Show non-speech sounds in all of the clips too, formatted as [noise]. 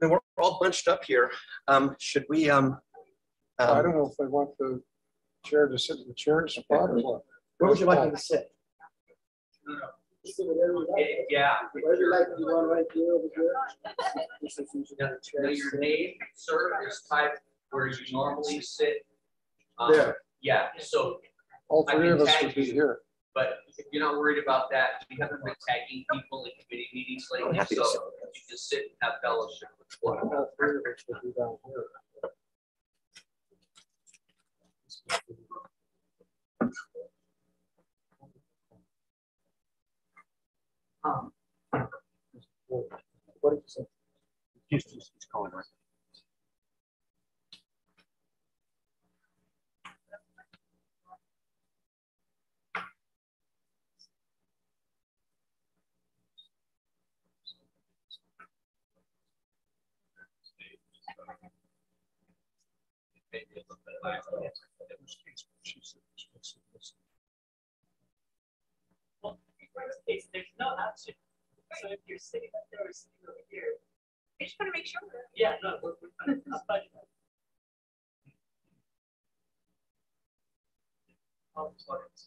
mean, we're all bunched up here. Um, should we, um, I um, don't know if they want the chair to sit in the chair spot or what. where would you like me to sit? Yeah. Where'd you like, you want right here over here? This is usually Now, the chair now your name, sir, is typed where you normally sit. Um, There. Yeah, so, All three of us would be you. here. But if you're not worried about that, we haven't been tagging people in committee meetings lately, happy so you just sit and have fellowship with one. All three of us would be down here. Um, What did you say? He's, he's he's there's no option. So if you're sitting there sitting over here, I just want to make sure. yeah, no, we're, we're fine. I'll budge it. I'll plug it.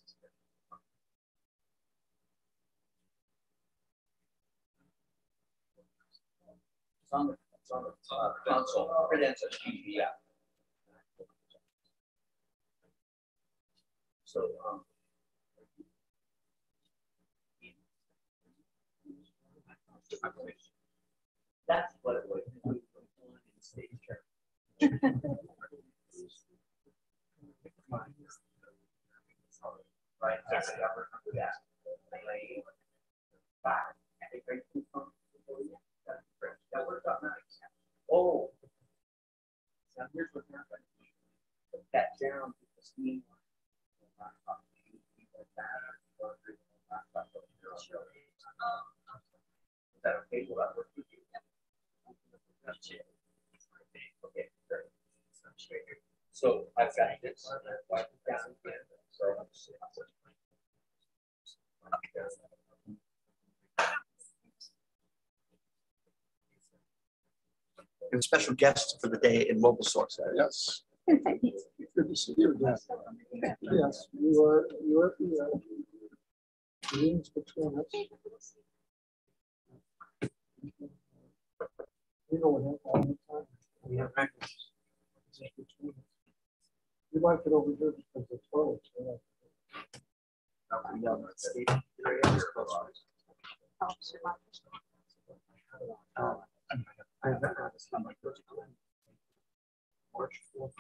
It's on the, it's on the, uh, console, yeah. So, um. That's what it was. [laughs] Stage chair. Right, that's the upper, yeah. Five. That worked out nice. Oh. Now here's what happened. Put that down. put the steam on. Is that okay? Will that work with you? Okay, great. So I've got this. Wipe it down again. So. We have a special guest for the day in mobile source. Yes. Good to see you again. Yes, you are, you are the uh, meetings between us. You know what happened all the time. We have records. Like it over here because it's on this number. March fourth.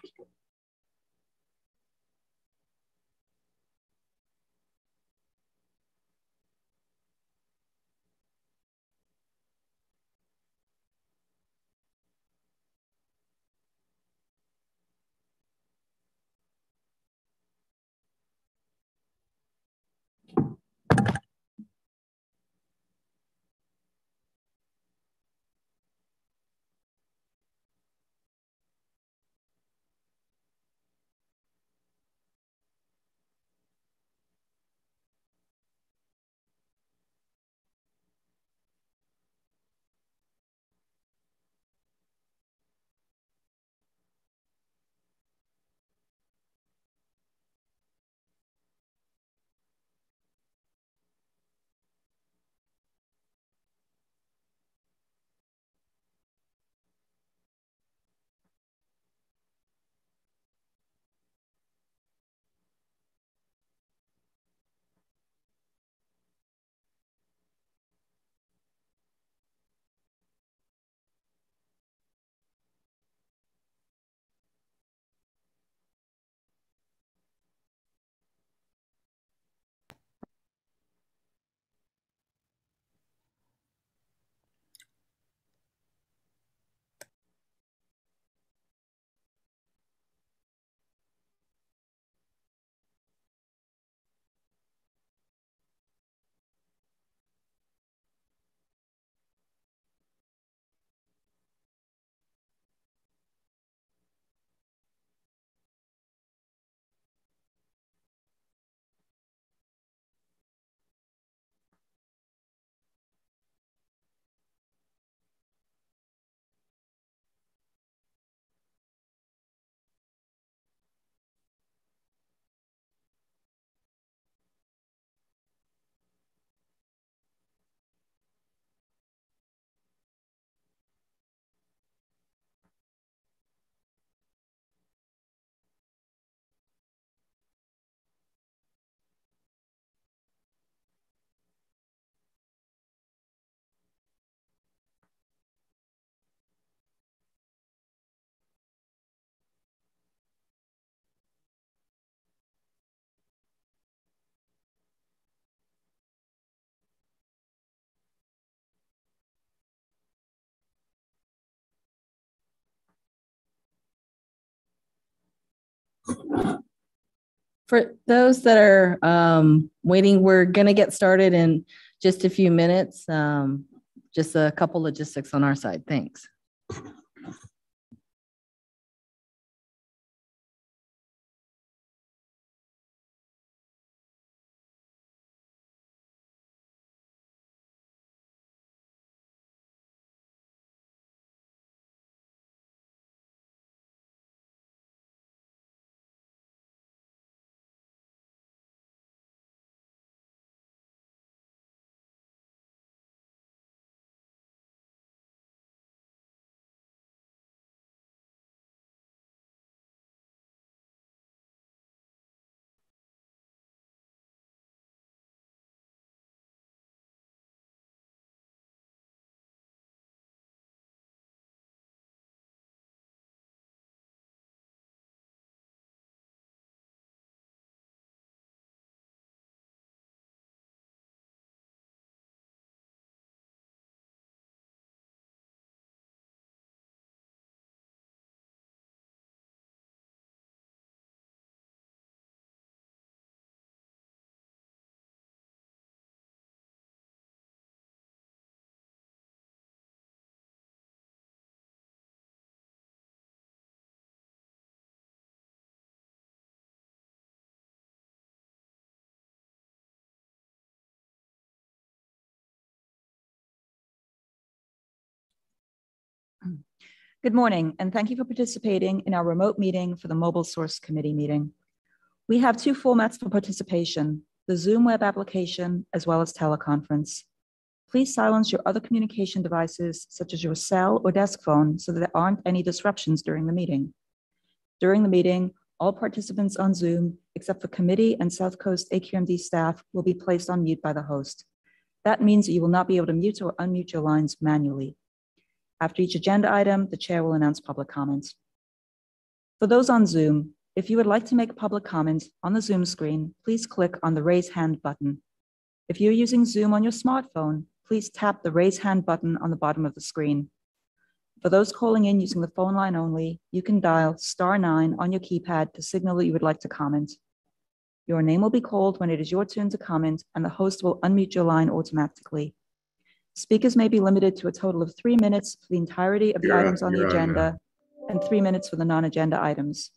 For those that are um, waiting, we're going to get started in just a few minutes. Um, Just a couple logistics on our side. Thanks. Good morning, and thank you for participating in our remote meeting for the Mobile Source Committee meeting. We have two formats for participation, the Zoom web application as well as teleconference. Please silence your other communication devices such as your cell or desk phone so that there aren't any disruptions during the meeting. During the meeting, all participants on Zoom, except for committee and South Coast AQMD staff, will be placed on mute by the host. That means that you will not be able to mute or unmute your lines manually. After each agenda item, the chair will announce public comments. For those on Zoom, if you would like to make public comment on the Zoom screen, please click on the raise hand button. If you're using Zoom on your smartphone, please tap the raise hand button on the bottom of the screen. For those calling in using the phone line only, you can dial star nine on your keypad to signal that you would like to comment. Your name will be called when it is your turn to comment, and the host will unmute your line automatically. Speakers may be limited to a total of three minutes for the entirety of the You're items on the you're on agenda and three minutes for the non-agenda items.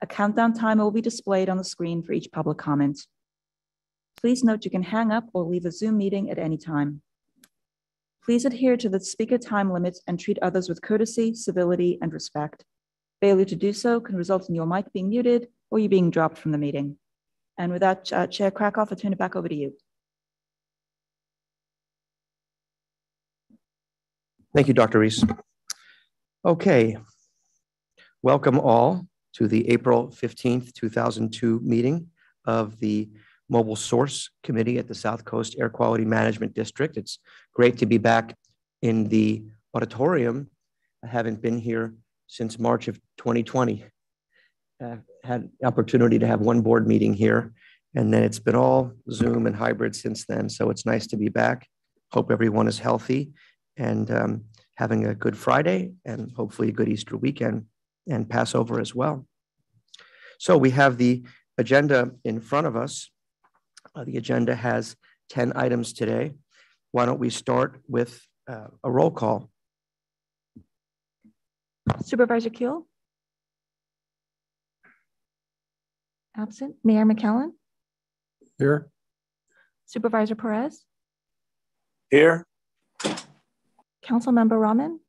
A countdown timer will be displayed on the screen for each public comment. Please note you can hang up or leave a Zoom meeting at any time. Please adhere to the speaker time limit and treat others with courtesy, civility, and respect. Failure to do so can result in your mic being muted or you being dropped from the meeting. And with that, uh, Chair Kracov, I turn it back over to you. Thank you, Dr. Rees. Okay. Welcome all to the April 15th, 2002 meeting of the Mobile Source Committee at the South Coast Air Quality Management District. It's great to be back in the auditorium. I haven't been here since March of 2020. Uh, Had the opportunity to have one board meeting here, and then it's been all Zoom and hybrid since then. So it's nice to be back. Hope everyone is healthy and um, having a good Friday and hopefully a good Easter weekend and Passover as well. So we have the agenda in front of us. Uh, the agenda has 10 items today. Why don't we start with uh, a roll call? Supervisor Kuehl? Absent. Mayor McCallon? Here. Supervisor Perez? Here. Councilmember Raman?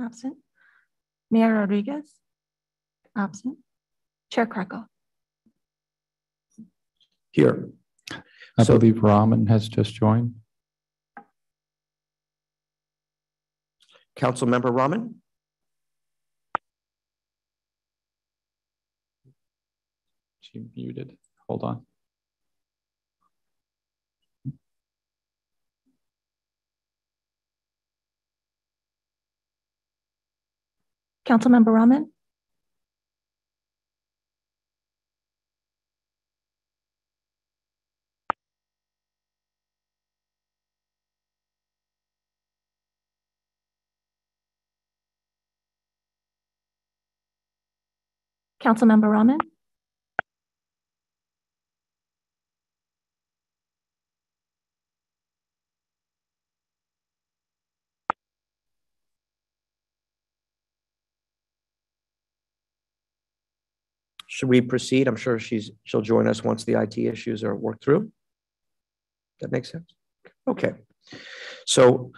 Absent. Mayor Rodriguez? Absent. Chair Kracov? Here. I So- believe Raman has just joined. Councilmember Raman? She muted. Hold on. Councilmember Raman? Councilmember Raman? Should we proceed? I'm sure she's, she'll join us once the IT issues are worked through. That makes sense? Okay. So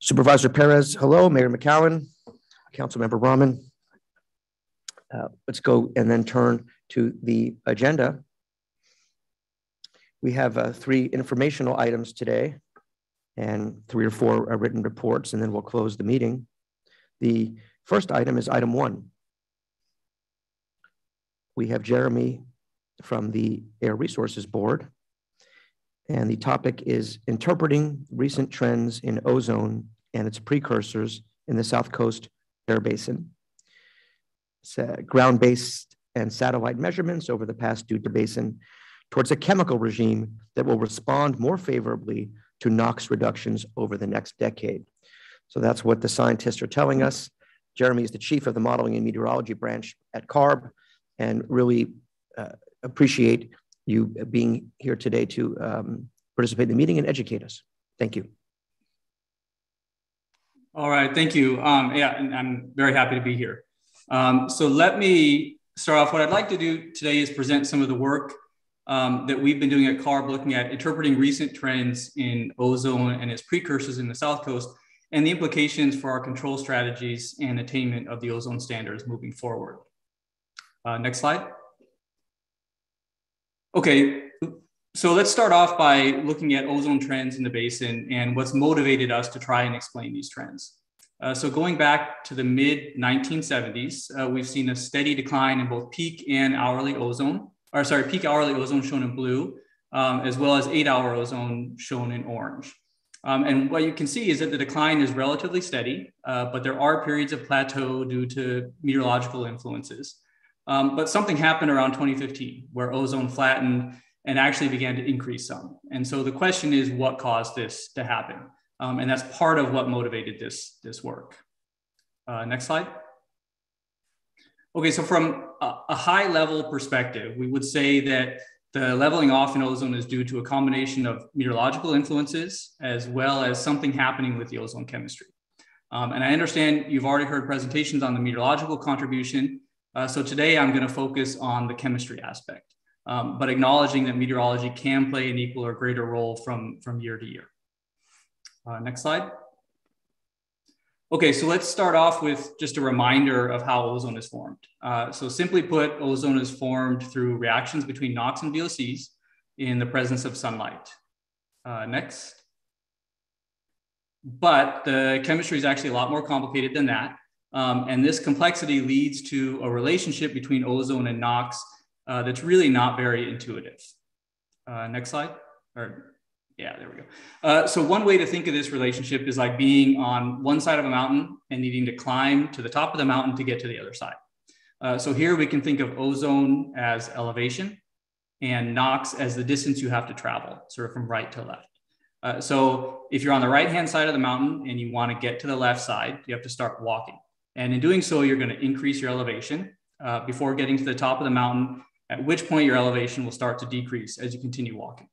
Supervisor Perez, hello, Mayor McCallon, Councilmember Raman. Uh, Let's go and then turn to the agenda. We have uh, three informational items today and three or four written reports, and then we'll close the meeting. The first item is item one. We have Jeremy from the Air Resources Board. And the topic is interpreting recent trends in ozone and its precursors in the South Coast Air Basin. Uh, Ground-based and satellite measurements over the past due to basin towards a chemical regime that will respond more favorably to NOx reductions over the next decade. So that's what the scientists are telling us. Jeremy is the chief of the modeling and meteorology branch at CARB and really uh, appreciate you being here today to um, participate in the meeting and educate us. Thank you. All right, thank you. Um, yeah, and I'm very happy to be here. Um, so let me start off. What I'd like to do today is present some of the work um, that we've been doing at CARB, looking at interpreting recent trends in ozone and its precursors in the South Coast, and the implications for our control strategies and attainment of the ozone standards moving forward. Uh, next slide. Okay, so let's start off by looking at ozone trends in the basin and what's motivated us to try and explain these trends. Uh, so going back to the mid 1970s, uh, we've seen a steady decline in both peak and hourly ozone, or sorry, peak hourly ozone shown in blue, um, as well as eight hour ozone shown in orange. Um, and what you can see is that the decline is relatively steady, uh, but there are periods of plateau due to meteorological influences. Um, but something happened around 2015 where ozone flattened and actually began to increase some. And so the question is what caused this to happen? Um, and that's part of what motivated this, this work. Uh, next slide. Okay, so from a, a high level perspective, we would say that the leveling off in ozone is due to a combination of meteorological influences as well as something happening with the ozone chemistry. Um, and I understand you've already heard presentations on the meteorological contribution, uh, so today I'm going to focus on the chemistry aspect, um, but acknowledging that meteorology can play an equal or greater role from, from year to year. Uh, next slide. Okay, so let's start off with just a reminder of how ozone is formed. Uh, so simply put, ozone is formed through reactions between NOx and VOCs in the presence of sunlight. Uh, next. But the chemistry is actually a lot more complicated than that. Um, and this complexity leads to a relationship between ozone and NOx uh, that's really not very intuitive. Uh, next slide. Or, yeah, there we go. Uh, so one way to think of this relationship is like being on one side of a mountain and needing to climb to the top of the mountain to get to the other side. Uh, so here we can think of ozone as elevation and NOx as the distance you have to travel, sort of from right to left. Uh, so if you're on the right-hand side of the mountain and you want to get to the left side, you have to start walking. And in doing so, you're going to increase your elevation uh, before getting to the top of the mountain, at which point your elevation will start to decrease as you continue walking.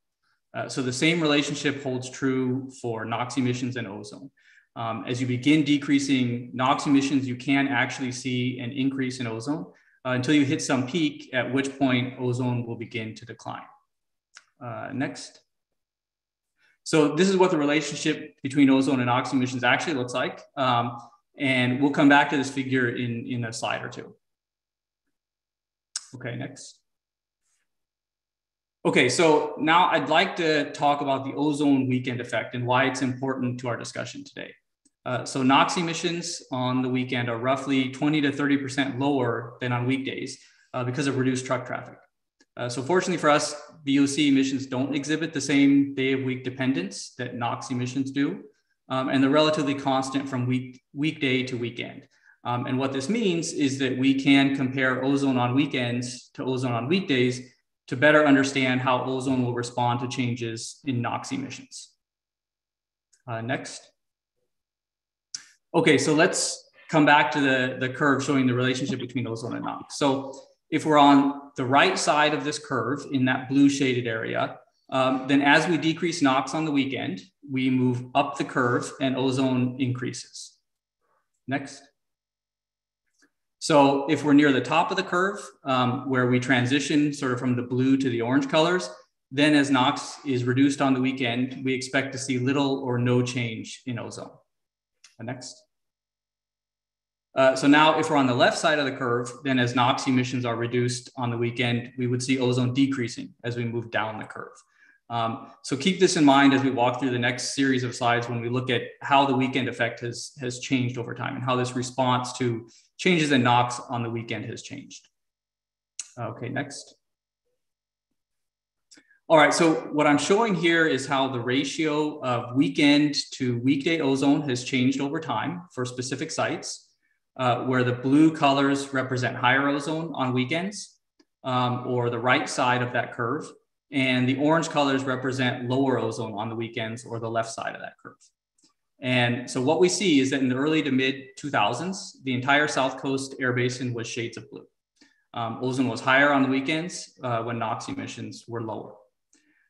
Uh, so the same relationship holds true for NOx emissions and ozone. Um, as you begin decreasing NOx emissions, you can actually see an increase in ozone uh, until you hit some peak, at which point ozone will begin to decline. Uh, next. So this is what the relationship between ozone and NOx emissions actually looks like. Um, and we'll come back to this figure in, in a slide or two. Okay, next. Okay, so now I'd like to talk about the ozone weekend effect and why it's important to our discussion today. Uh, so NOx emissions on the weekend are roughly 20 to 30% lower than on weekdays uh, because of reduced truck traffic. Uh, so fortunately for us, VOC emissions don't exhibit the same day of week dependence that NOx emissions do um, and they're relatively constant from week, weekday to weekend. Um, and what this means is that we can compare ozone on weekends to ozone on weekdays to better understand how ozone will respond to changes in NOx emissions. Uh, next. Okay, so let's come back to the, the curve showing the relationship between ozone and NOx. So if we're on the right side of this curve in that blue shaded area, um, then as we decrease NOx on the weekend, we move up the curve and ozone increases. Next. So if we're near the top of the curve, um, where we transition sort of from the blue to the orange colors, then as NOx is reduced on the weekend, we expect to see little or no change in ozone. Next. Uh, so now if we're on the left side of the curve, then as NOx emissions are reduced on the weekend, we would see ozone decreasing as we move down the curve. Um, so keep this in mind as we walk through the next series of slides when we look at how the weekend effect has, has changed over time and how this response to changes in NOx on the weekend has changed. Okay, next. All right, so what I'm showing here is how the ratio of weekend to weekday ozone has changed over time for specific sites, uh, where the blue colors represent higher ozone on weekends, um, or the right side of that curve, and the orange colors represent lower ozone on the weekends or the left side of that curve. And so what we see is that in the early to mid 2000s, the entire South Coast air basin was shades of blue. Um, ozone was higher on the weekends uh, when NOx emissions were lower.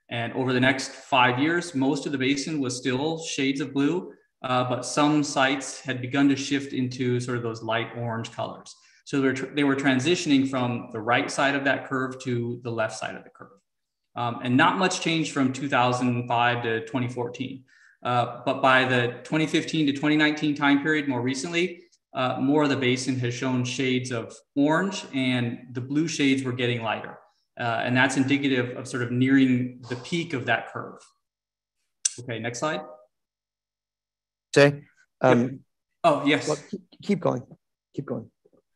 And over the next five years, most of the basin was still shades of blue, uh, but some sites had begun to shift into sort of those light orange colors. So they were, they were transitioning from the right side of that curve to the left side of the curve. Um, and not much changed from 2005 to 2014. Uh, but by the 2015 to 2019 time period, more recently, uh, more of the basin has shown shades of orange and the blue shades were getting lighter. Uh, and that's indicative of sort of nearing the peak of that curve. Okay, next slide. Say, um, oh, yes. Well, keep going, keep going.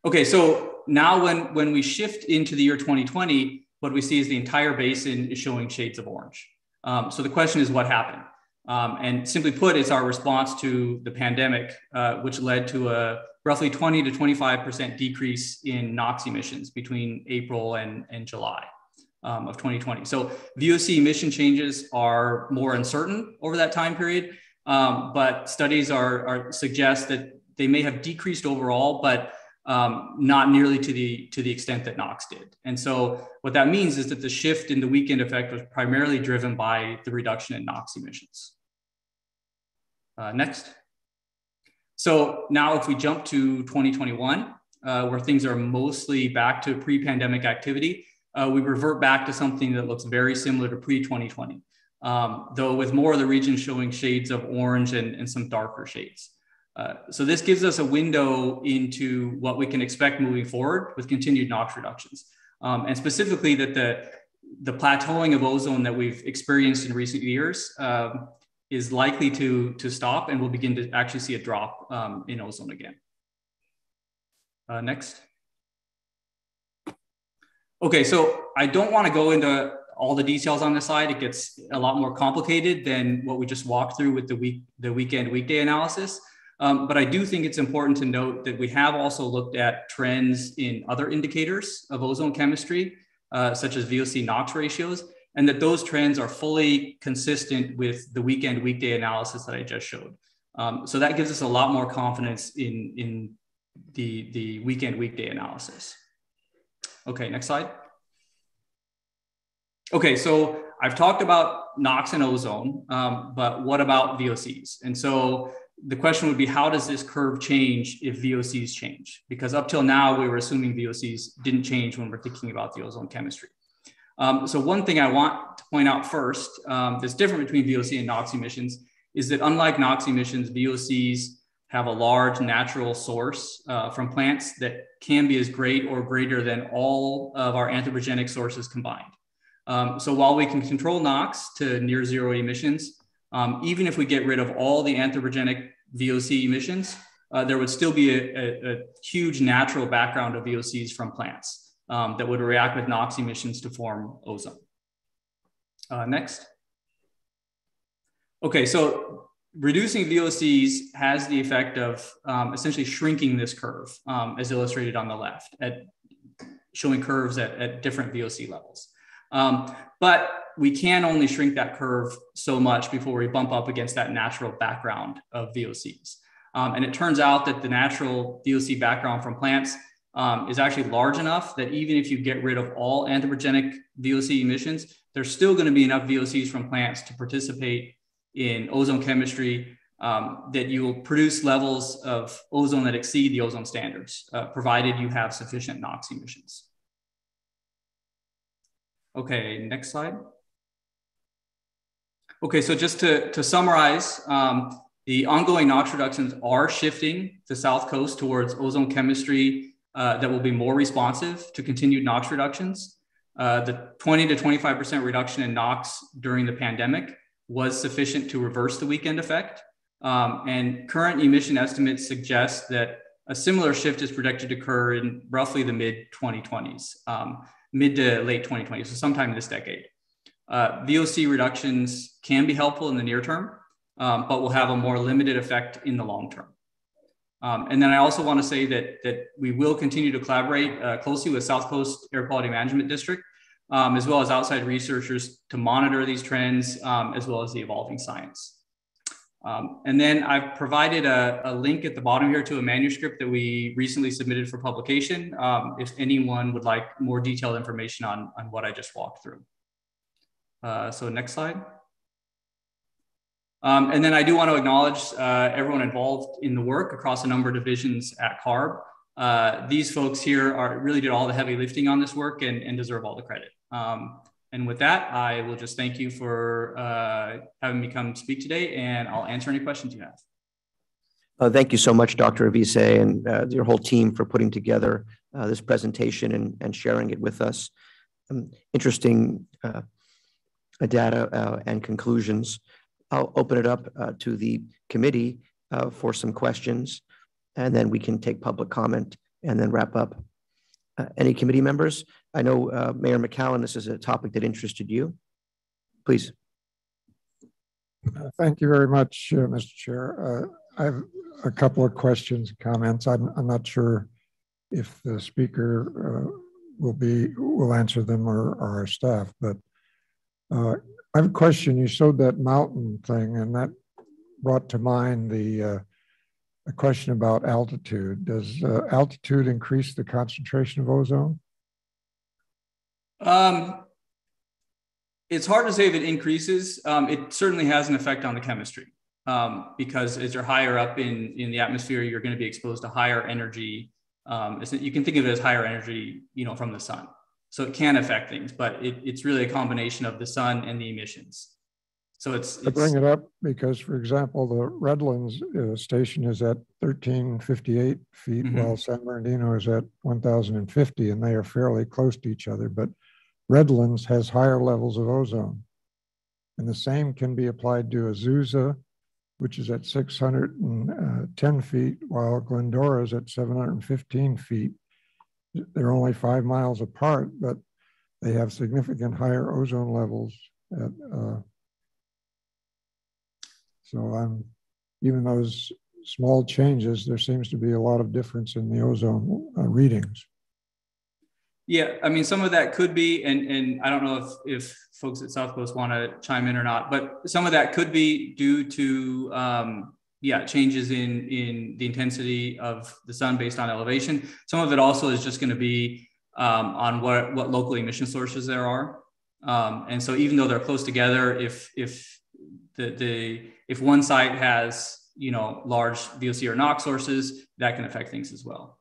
Okay, so now when, when we shift into the year 2020, what we see is the entire basin is showing shades of orange. Um, so the question is what happened? Um, and simply put, it's our response to the pandemic, uh, which led to a roughly 20 to 25% decrease in NOx emissions between April and, and July um, of 2020. So VOC emission changes are more uncertain over that time period, um, but studies are, are, suggest that they may have decreased overall, but um, not nearly to the to the extent that NOx did. And so what that means is that the shift in the weekend effect was primarily driven by the reduction in NOx emissions. Uh, next. So now if we jump to 2021, uh, where things are mostly back to pre-pandemic activity, uh, we revert back to something that looks very similar to pre-2020, um, though with more of the region showing shades of orange and, and some darker shades. Uh, so this gives us a window into what we can expect moving forward with continued NOx reductions. Um, and specifically that the, the plateauing of ozone that we've experienced in recent years um, is likely to, to stop and we'll begin to actually see a drop um, in ozone again. Uh, next. Okay, so I don't want to go into all the details on this slide. It gets a lot more complicated than what we just walked through with the week, the weekend weekday analysis. Um, but I do think it's important to note that we have also looked at trends in other indicators of ozone chemistry, uh, such as VOC NOx ratios, and that those trends are fully consistent with the weekend weekday analysis that I just showed. Um, so that gives us a lot more confidence in, in the, the weekend weekday analysis. Okay, next slide. Okay, so I've talked about NOx and ozone, um, but what about VOCs? And so the question would be, how does this curve change if VOCs change? Because up till now, we were assuming VOCs didn't change when we're thinking about the ozone chemistry. Um, so one thing I want to point out first um, that's different between VOC and NOx emissions is that unlike NOx emissions, VOCs have a large natural source uh, from plants that can be as great or greater than all of our anthropogenic sources combined. Um, so while we can control NOx to near zero emissions, um, even if we get rid of all the anthropogenic VOC emissions, uh, there would still be a, a, a, huge natural background of VOCs from plants um, that would react with NOx emissions to form ozone. Uh, next. Okay, so reducing VOCs has the effect of um, essentially shrinking this curve um, as illustrated on the left at showing curves at, at different VOC levels. Um, but we can only shrink that curve so much before we bump up against that natural background of VOCs. Um, and it turns out that the natural VOC background from plants um, is actually large enough that even if you get rid of all anthropogenic VOC emissions, there's still going to be enough VOCs from plants to participate in ozone chemistry um, that you will produce levels of ozone that exceed the ozone standards, uh, provided you have sufficient NOx emissions. Okay, next slide. Okay, so just to, to summarize, um, the ongoing NOx reductions are shifting the South Coast towards ozone chemistry uh, that will be more responsive to continued NOx reductions. Uh, the 20 to 25% reduction in NOx during the pandemic was sufficient to reverse the weekend effect. Um, and current emission estimates suggest that a similar shift is projected to occur in roughly the mid 2020s, um, mid to late 2020, so sometime this decade. Uh, VOC reductions can be helpful in the near term, um, but will have a more limited effect in the long term. Um, and then I also want to say that, that we will continue to collaborate uh, closely with South Coast Air Quality Management District, um, as well as outside researchers to monitor these trends, um, as well as the evolving science. Um, and then I've provided a, a, link at the bottom here to a manuscript that we recently submitted for publication, um, if anyone would like more detailed information on, on what I just walked through. Uh, so next slide. Um, and then I do want to acknowledge uh, everyone involved in the work across a number of divisions at CARB. Uh, these folks here are really did all the heavy lifting on this work and, and deserve all the credit. Um, and with that, I will just thank you for uh, having me come speak today, and I'll answer any questions you have. Uh, thank you so much, Dr. Avise, and uh, your whole team for putting together uh, this presentation and, and sharing it with us. Um, interesting uh, data uh, and conclusions. I'll open it up to the committee for some questions, and then we can take public comment and then wrap up. any committee members? I know uh, Mayor McCallon, this is a topic that interested you. Please. Uh, thank you very much, uh, Mr. Chair. Uh, I have a couple of questions, and comments. I'm, I'm not sure if the speaker uh, will be will answer them or, or our staff, but uh, I have a question. You showed that mountain thing, and that brought to mind the a question about altitude. Does altitude increase the concentration of ozone? Um, it's hard to say if it increases. Um, it certainly has an effect on the chemistry um, because as you're higher up in, in the atmosphere, you're going to be exposed to higher energy. Um, you can think of it as higher energy, you know, from the sun. So it can affect things, but it, it's really a combination of the sun and the emissions. So it's, it's I bring it up because, for example, the Redlands uh, station is at 1358 feet, mm-hmm. while San Bernardino is at 1050, and they are fairly close to each other. But Redlands has higher levels of ozone. And the same can be applied to Azusa, which is at 610 feet, while Glendora is at 715 feet. They're only five miles apart, but they have significant higher ozone levels. At, uh, so I'm, even those small changes, there seems to be a lot of difference in the ozone uh, readings. Yeah, I mean, some of that could be, and and I don't know if if folks at South Coast want to chime in or not, but some of that could be due to um, yeah changes in in the intensity of the sun based on elevation. Some of it also is just going to be um, on what what local emission sources there are, um, and so even though they're close together, if if the the if one site has you know large VOC or NOx sources, that can affect things as well.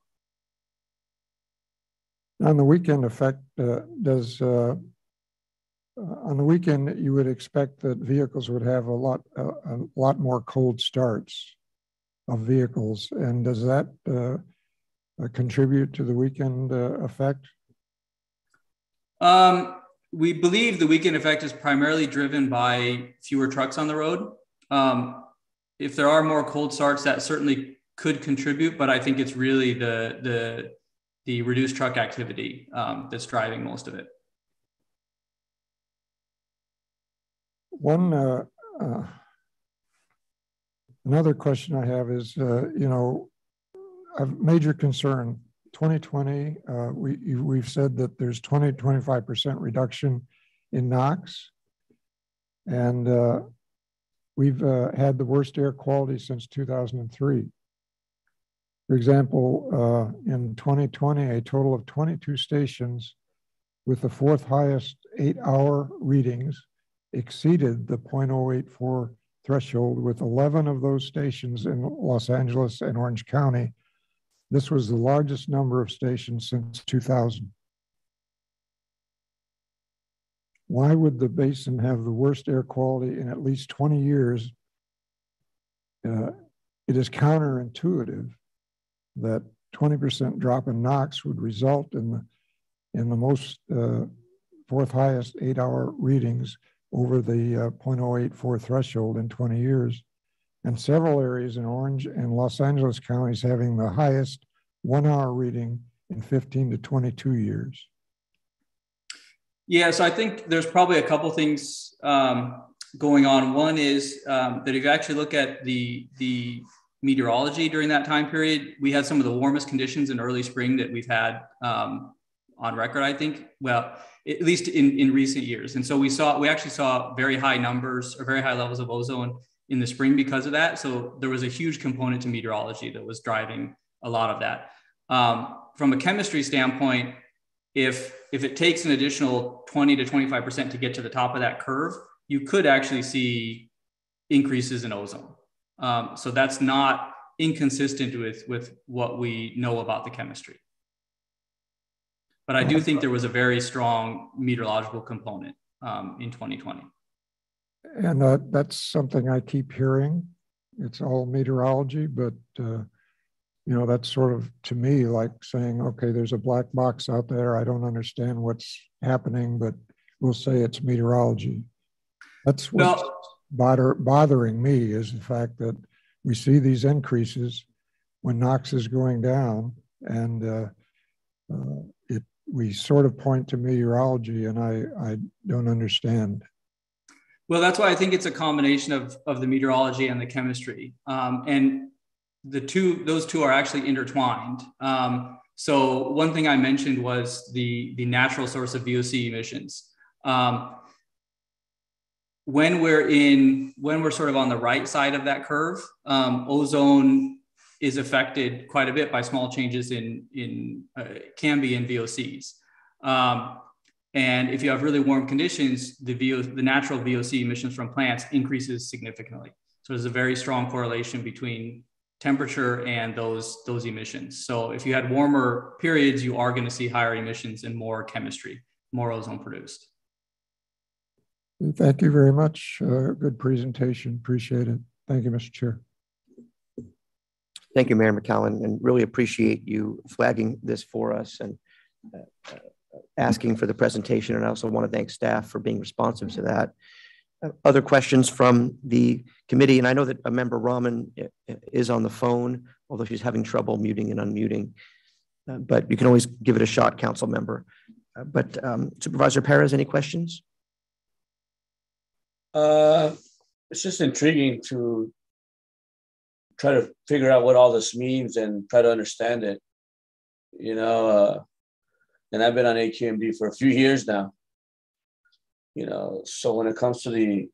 On the weekend effect, uh, does uh, uh, on the weekend you would expect that vehicles would have a lot uh, a lot more cold starts of vehicles, and does that uh, uh, contribute to the weekend effect? Um, we believe the weekend effect is primarily driven by fewer trucks on the road. Um, if there are more cold starts, that certainly could contribute, but I think it's really the the the reduced truck activity um, that's driving most of it. One, uh, uh, another question I have is, uh, you know, a major concern, 2020, uh, we, we've said that there's 20, 25% reduction in NOx. And uh, we've uh, had the worst air quality since 2003. For example, uh, in 2020, a total of 22 stations with the fourth highest eight-hour readings exceeded the 0.084 threshold with 11 of those stations in Los Angeles and Orange County. This was the largest number of stations since 2000. Why would the basin have the worst air quality in at least 20 years? Uh, it is counterintuitive that 20% drop in NOx would result in the, in the most uh, fourth highest eight hour readings over the uh, 0.084 threshold in 20 years. And several areas in Orange and Los Angeles counties having the highest one hour reading in 15 to 22 years. Yeah, so I think there's probably a couple things um, going on. One is um, that if you actually look at the the meteorology during that time period, we had some of the warmest conditions in early spring that we've had um, on record. I think, well, at least in in recent years. And so we saw we actually saw very high numbers or very high levels of ozone in the spring because of that. So there was a huge component to meteorology that was driving a lot of that. Um, from a chemistry standpoint, if if it takes an additional 20 to 25% to get to the top of that curve, you could actually see increases in ozone. Um, so that's not inconsistent with, with what we know about the chemistry. But I do think there was a very strong meteorological component um, in 2020. And uh, that's something I keep hearing. It's all meteorology, but uh, you know, that's sort of to me like saying, okay, there's a black box out there. I don't understand what's happening, but we'll say it's meteorology. That's what's well, bother, bothering me is the fact that we see these increases when NOx is going down, and uh, uh, it we sort of point to meteorology, and I I don't understand. Well, that's why I think it's a combination of of the meteorology and the chemistry. Um, and the two those two are actually intertwined. Um, so one thing I mentioned was the the natural source of VOC emissions. Um, when we're in when we're sort of on the right side of that curve, um, ozone is affected quite a bit by small changes in in uh, can be in VOCs. Um, and if you have really warm conditions, the VO, the natural VOC emissions from plants increases significantly. So there's a very strong correlation between temperature and those, those emissions. So if you had warmer periods, you are going to see higher emissions and more chemistry, more ozone produced. Thank you very much. Uh, good presentation. Appreciate it. Thank you, Mr. Chair. Thank you, Mayor McCallon, and really appreciate you flagging this for us and uh, uh asking for the presentation. And I also want to thank staff for being responsive to that other questions from the committee? And I know that a member Raman is on the phone, although she's having trouble muting and unmuting. Uh, but you can always give it a shot, council member. Uh, but um, Supervisor Perez, any questions? Uh, it's just intriguing to try to figure out what all this means and try to understand it. You know, uh, and I've been on AQMD for a few years now you know so when it comes to the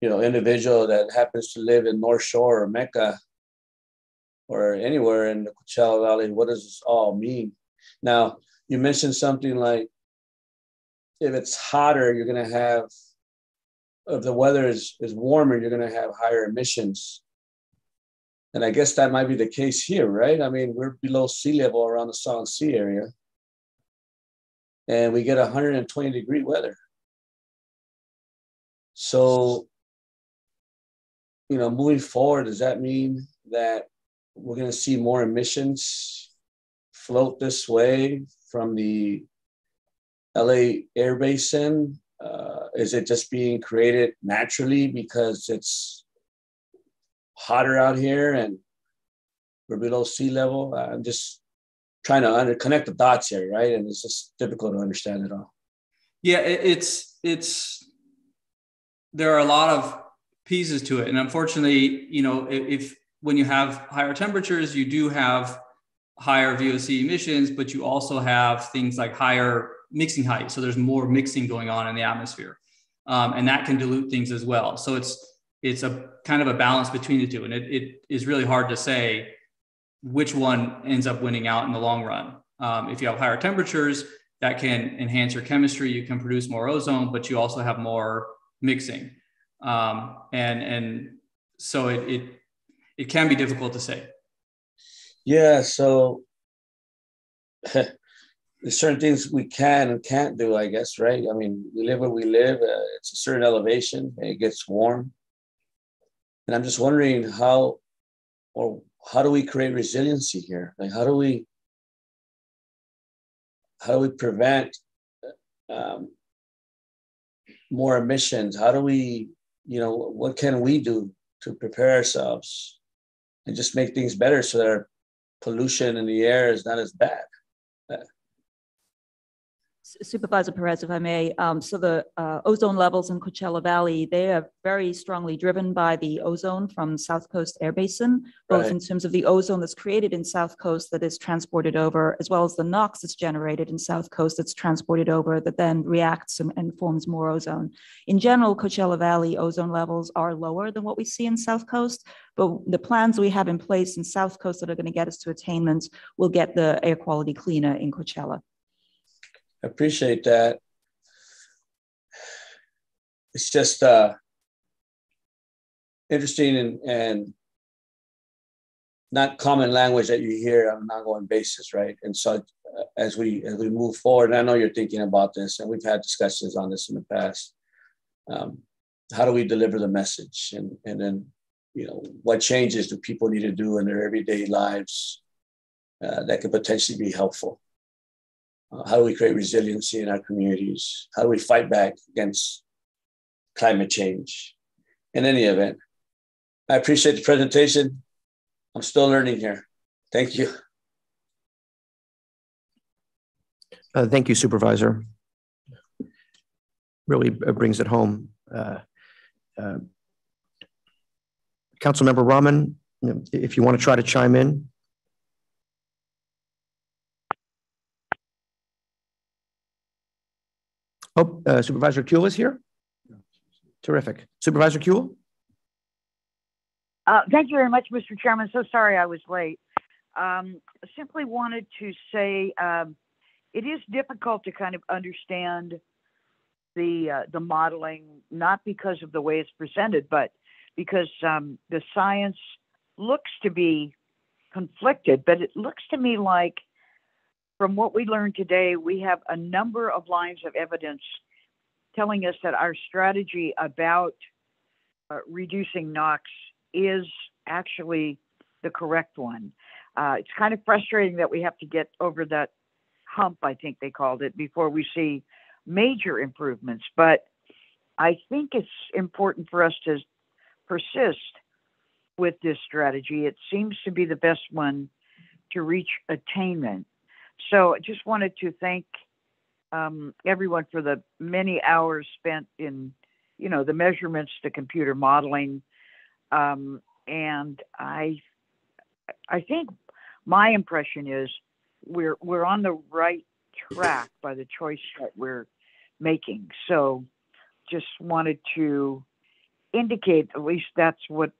you know individual that happens to live in north shore or mecca or anywhere in the coachella valley what does this all mean now you mentioned something like if it's hotter you're to have if the weather is, is warmer you're going to have higher emissions and i guess that might be the case here right i mean we're below sea level around the Salton Sea area and we get 120 degree weather. So, you know, moving forward, does that mean that we're going to see more emissions float this way from the LA air basin? Uh, is it just being created naturally because it's hotter out here and we're below sea level? I'm just trying to under, connect the dots here, right? And it's just difficult to understand it all. Yeah, it, it's it's there are a lot of pieces to it, and unfortunately, you know, if, if when you have higher temperatures, you do have higher VOC emissions, but you also have things like higher mixing height. So there's more mixing going on in the atmosphere, um, and that can dilute things as well. So it's it's a kind of a balance between the two, and it, it is really hard to say which one ends up winning out in the long run. Um, if you have higher temperatures, that can enhance your chemistry. You can produce more ozone, but you also have more mixing, um, and and so it, it it can be difficult to say. Yeah, so [laughs] there's certain things we can and can't do, I guess, right? I mean, we live where we live. Uh, it's a certain elevation. It gets warm, and I'm just wondering how, or how do we create resiliency here? Like, how do we, how do we prevent um, more emissions? How do we, you know, what can we do to prepare ourselves and just make things better so that our pollution in the air is not as bad? Supervisor Perez, if I may, um, so the uh, ozone levels in Coachella Valley, they are very strongly driven by the ozone from South Coast Air Basin, both Right. in terms of the ozone that's created in South Coast that is transported over, as well as the NOx that's generated in South Coast that's transported over that then reacts and, and forms more ozone. In general, Coachella Valley ozone levels are lower than what we see in South Coast, but the plans we have in place in South Coast that are going to get us to attainment will get the air quality cleaner in Coachella. Appreciate that. It's just uh, interesting and, and not common language that you hear on an ongoing basis, right? And so uh, as we as we move forward, and I know you're thinking about this, and we've had discussions on this in the past. Um, how do we deliver the message, and and then you know what changes do people need to do in their everyday lives uh, that could potentially be helpful? How do we create resiliency in our communities? How do we fight back against climate change? In any event, I appreciate the presentation. I'm still learning here. Thank you. Uh, Thank you, Supervisor. Really uh, brings it home. Uh, uh, Councilmember Raman, if you want to try to chime in. Oh, uh, Supervisor Kuehl is here? Terrific. Supervisor Kuehl? Uh, thank you very much, Mr. Chairman. So sorry I was late. Um, simply wanted to say um, it is difficult to kind of understand the uh, the modeling, not because of the way it's presented, but because um, the science looks to be conflicted. But it looks to me like, from what we learned today, we have a number of lines of evidence telling us that our strategy about uh, reducing NOx is actually the correct one. Uh, it's kind of frustrating that we have to get over that hump, I think they called it, before we see major improvements. But I think it's important for us to persist with this strategy. It seems to be the best one to reach attainment. So I just wanted to thank um, everyone for the many hours spent in, you know, the measurements, the computer modeling, um, and I, I think my impression is we're we're on the right track by the choice that we're making. So, just wanted to indicate at least that's what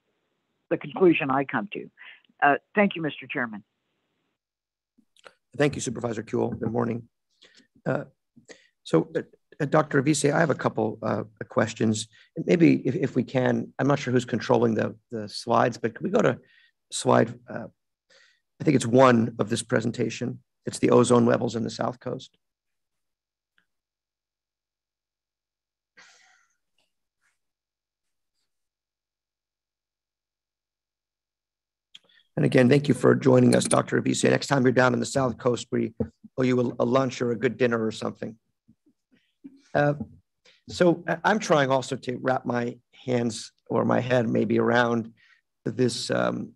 the conclusion I come to. Uh, thank you, Mr. Chairman. Thank you, Supervisor Kuehl. Good morning. Uh, so, uh, Dr. Avise, I have a couple uh, questions. Maybe if, if we can, I'm not sure who's controlling the, the slides, but can we go to slide, uh, I think it's one of this presentation. It's the ozone levels in the South Coast. And again, thank you for joining us, Dr. Avise. Next time you're down in the South Coast, we owe you a, a lunch or a good dinner or something. Uh, so I- I'm trying also to wrap my hands or my head maybe around this um,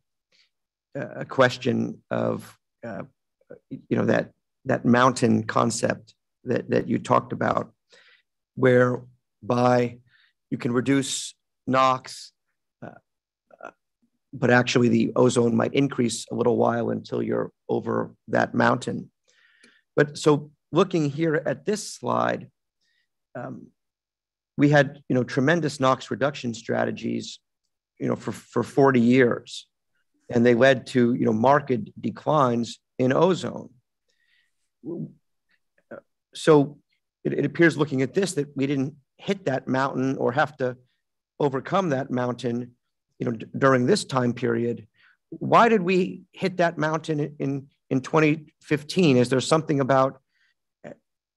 uh, question of uh, you know that that mountain concept that that you talked about, whereby you can reduce NOx, uh, uh, but actually the ozone might increase a little while until you're over that mountain. But so looking here at this slide, um, we had you know tremendous NOx reduction strategies, you know for for 40 years, and they led to you know marked declines in ozone. So it, it appears looking at this that we didn't hit that mountain or have to overcome that mountain you know during this time period why did we hit that mountain in in 2015 is there something about uh,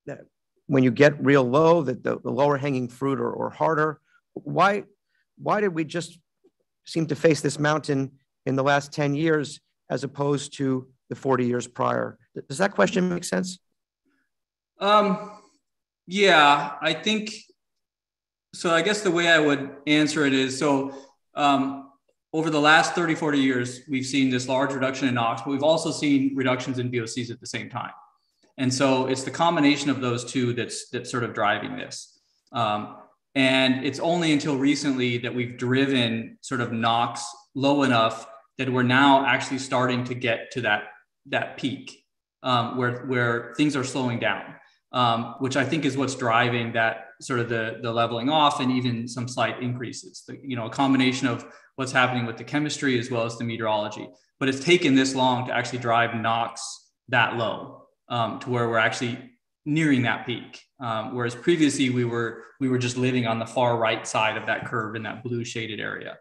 that when you get real low that the, the lower hanging fruit are, or harder? Why why did we just seem to face this mountain in the last 10 years as opposed to the 40 years prior? Does that question make sense? Um yeah i think so i guess the way i would answer it is so um, over the last 30 40 years we've seen this large reduction in nox but we've also seen reductions in vocs at the same time. And so it's the combination of those two that's that's sort of driving this. Um, and it's only until recently that we've driven sort of nox low enough that we're now actually starting to get to that that peak um, where where things are slowing down um, which I think is what's driving that sort of the, the leveling off and even some slight increases. The, you know, a combination of what's happening with the chemistry as well as the meteorology. But it's taken this long to actually drive NOx that low um, to where we're actually nearing that peak. Um, whereas previously we were we were just living on the far right side of that curve in that blue shaded area.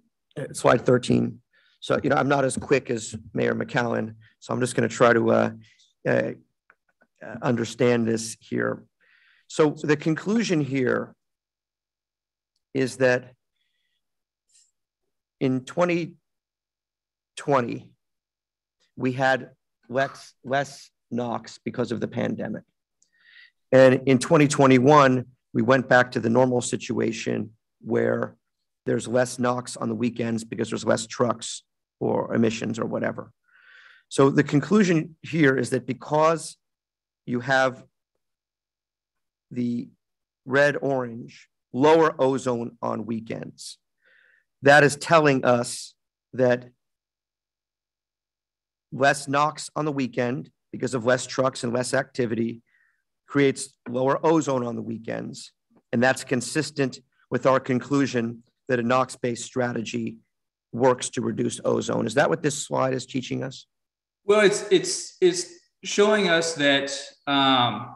Uh, slide 13. So, you know, I'm not as quick as Mayor McCallon, so I'm just going to try to uh, uh, understand this here. So the conclusion here is that in 2020, we had less, less NOx because of the pandemic. And in 2021, we went back to the normal situation where there's less NOx on the weekends because there's less trucks or emissions or whatever. So the conclusion here is that because you have the red orange, lower ozone on weekends, that is telling us that less NOx on the weekend because of less trucks and less activity creates lower ozone on the weekends. And that's consistent with our conclusion that a NOx-based strategy works to reduce ozone. Is that what this slide is teaching us? Well, it's it's it's showing us that um,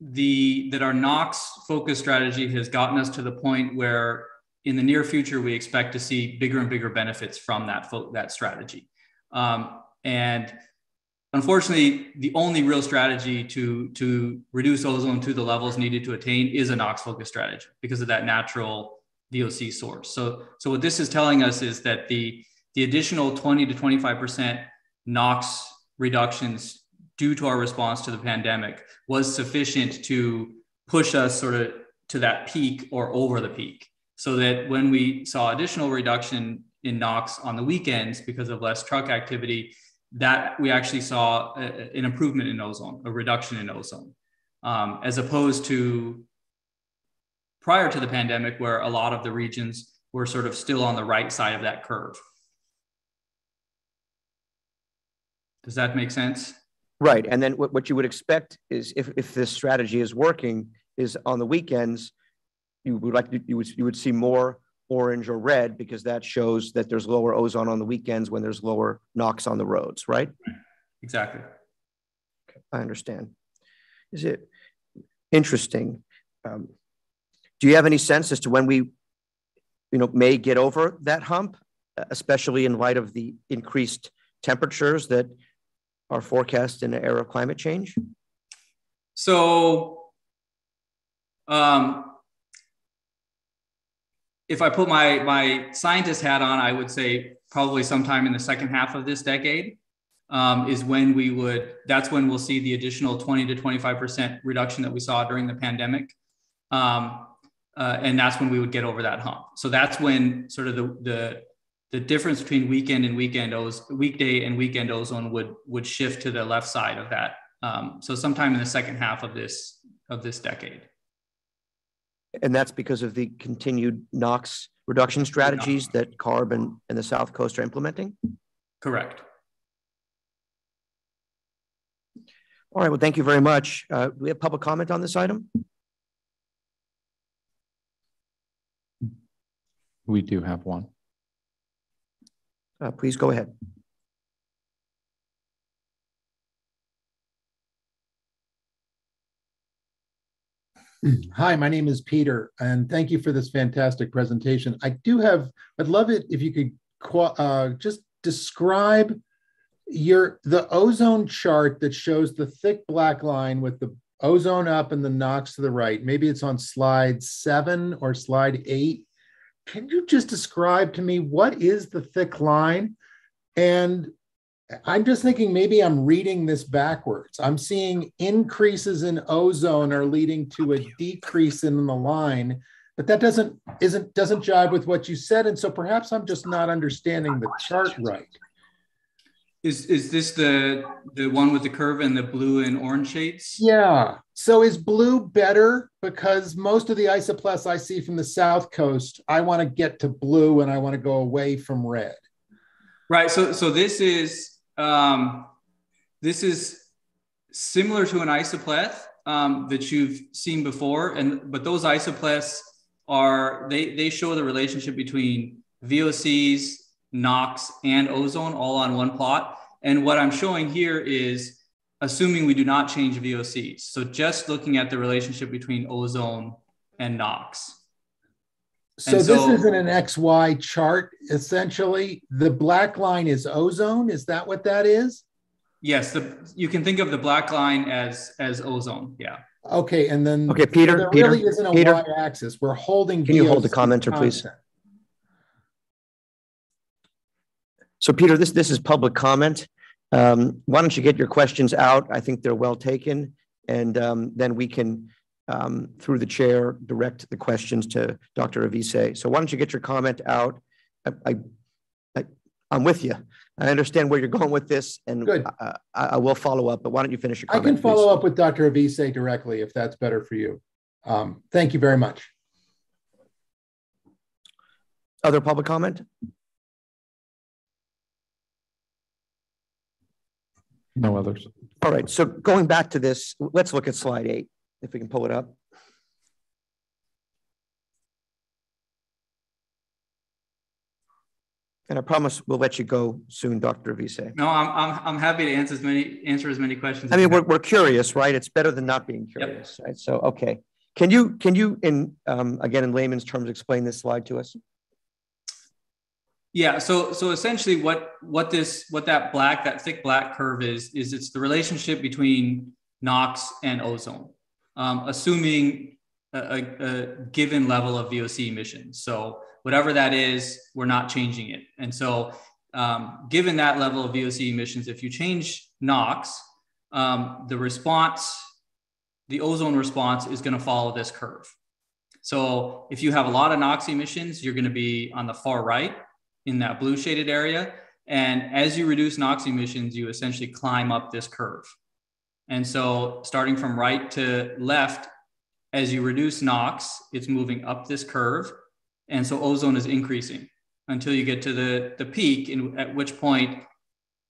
the that our NOx focus strategy has gotten us to the point where in the near future we expect to see bigger and bigger benefits from that that strategy. Um, and unfortunately, the only real strategy to to reduce ozone to the levels needed to attain is a NOx focus strategy because of that natural VOC source. So, so what this is telling us is that the, the additional 20 to 25% NOx reductions due to our response to the pandemic was sufficient to push us sort of to that peak or over the peak. So that when we saw additional reduction in NOx on the weekends because of less truck activity, that we actually saw a, an improvement in ozone, a reduction in ozone, um, as opposed to prior to the pandemic, where a lot of the regions were sort of still on the right side of that curve. Does that make sense? Right. And then what, what you would expect is if, if this strategy is working, is on the weekends, you would like to, you would, you would see more orange or red because that shows that there's lower ozone on the weekends when there's lower NOx on the roads, right? Exactly. I understand. Is it interesting? Um, do you have any sense as to when we, you know, may get over that hump, especially in light of the increased temperatures that are forecast in the era of climate change? So, um, if I put my my scientist hat on, I would say probably sometime in the second half of this decade um, is when we would. That's when we'll see the additional 20 to 25 percent reduction that we saw during the pandemic. Um, uh, and that's when we would get over that hump. So that's when sort of the the the difference between weekend and weekend ozone, weekday and weekend ozone would would shift to the left side of that. Um, so sometime in the second half of this of this decade. And that's because of the continued NOx reduction strategies that CARB and, and the South Coast are implementing? Correct. All right, well, thank you very much. Uh, Do we have public comment on this item? We do have one. Uh, Please go ahead. Hi, my name is Peter, and thank you for this fantastic presentation. I do have, I'd love it if you could uh, just describe your the ozone chart that shows the thick black line with the ozone up and the NOx to the right. Maybe it's on slide seven or slide eight. Can you just describe to me what is the thick line? And I'm just thinking maybe I'm reading this backwards. I'm seeing increases in ozone are leading to a decrease in the line, but that doesn't isn't doesn't jive with what you said. And so perhaps I'm just not understanding the chart right. Is, is this the, the one with the curve and the blue and orange shades? Yeah. So is blue better? Because most of the isopleths I see from the south coast, I want to get to blue and I want to go away from red. Right. So so this is um, this is similar to an isopleth um, that you've seen before, and but those isopleths are they they show the relationship between VOCs, NOx, and ozone all on one plot. And what I'm showing here is assuming we do not change VOCs. So just looking at the relationship between ozone and NOx. So And this so- isn't an XY chart, essentially. The black line is ozone. Is that what that is? Yes, the, you can think of the black line as as ozone. Yeah. Okay, and then Okay, so Peter, there Peter, really isn't a Peter. y-axis. We're holding. Can you hold the VOC commenter, please? constant. So Peter, this, this is public comment. Um, Why don't you get your questions out? I think they're well taken. And um, then we can, um, through the chair, direct the questions to Dr. Avise. So why don't you get your comment out? I, I, I- I'm with you. I understand where you're going with this and Good. I, I I will follow up, but why don't you finish your I can follow please? up with Dr. Avise directly if that's better for you. Um, Thank you very much. Other public comment? No others. All right, so going back to this, let's look at slide eight, if we can pull it up. And I promise we'll let you go soon, Dr. Avise. No, I'm I'm I'm happy to answer as many answer as many questions. I as mean, we're, we're curious, right? It's better than not being curious, right? So, okay. Can you, can you, in, um, again, in layman's terms, explain this slide to us? Yeah. So so essentially, what what this what that black that thick black curve is is it's the relationship between NOx and ozone, um, assuming a, a, given level of VOC emissions. So whatever that is, we're not changing it. And so, um, given that level of VOC emissions, if you change NOx, um, the response, the ozone response, is going to follow this curve. So if you have a lot of NOx emissions, you're going to be on the far right in that blue shaded area. And as you reduce NOx emissions, you essentially climb up this curve. And so starting from right to left, as you reduce NOx, it's moving up this curve. And so ozone is increasing until you get to the, the peak, in, at which point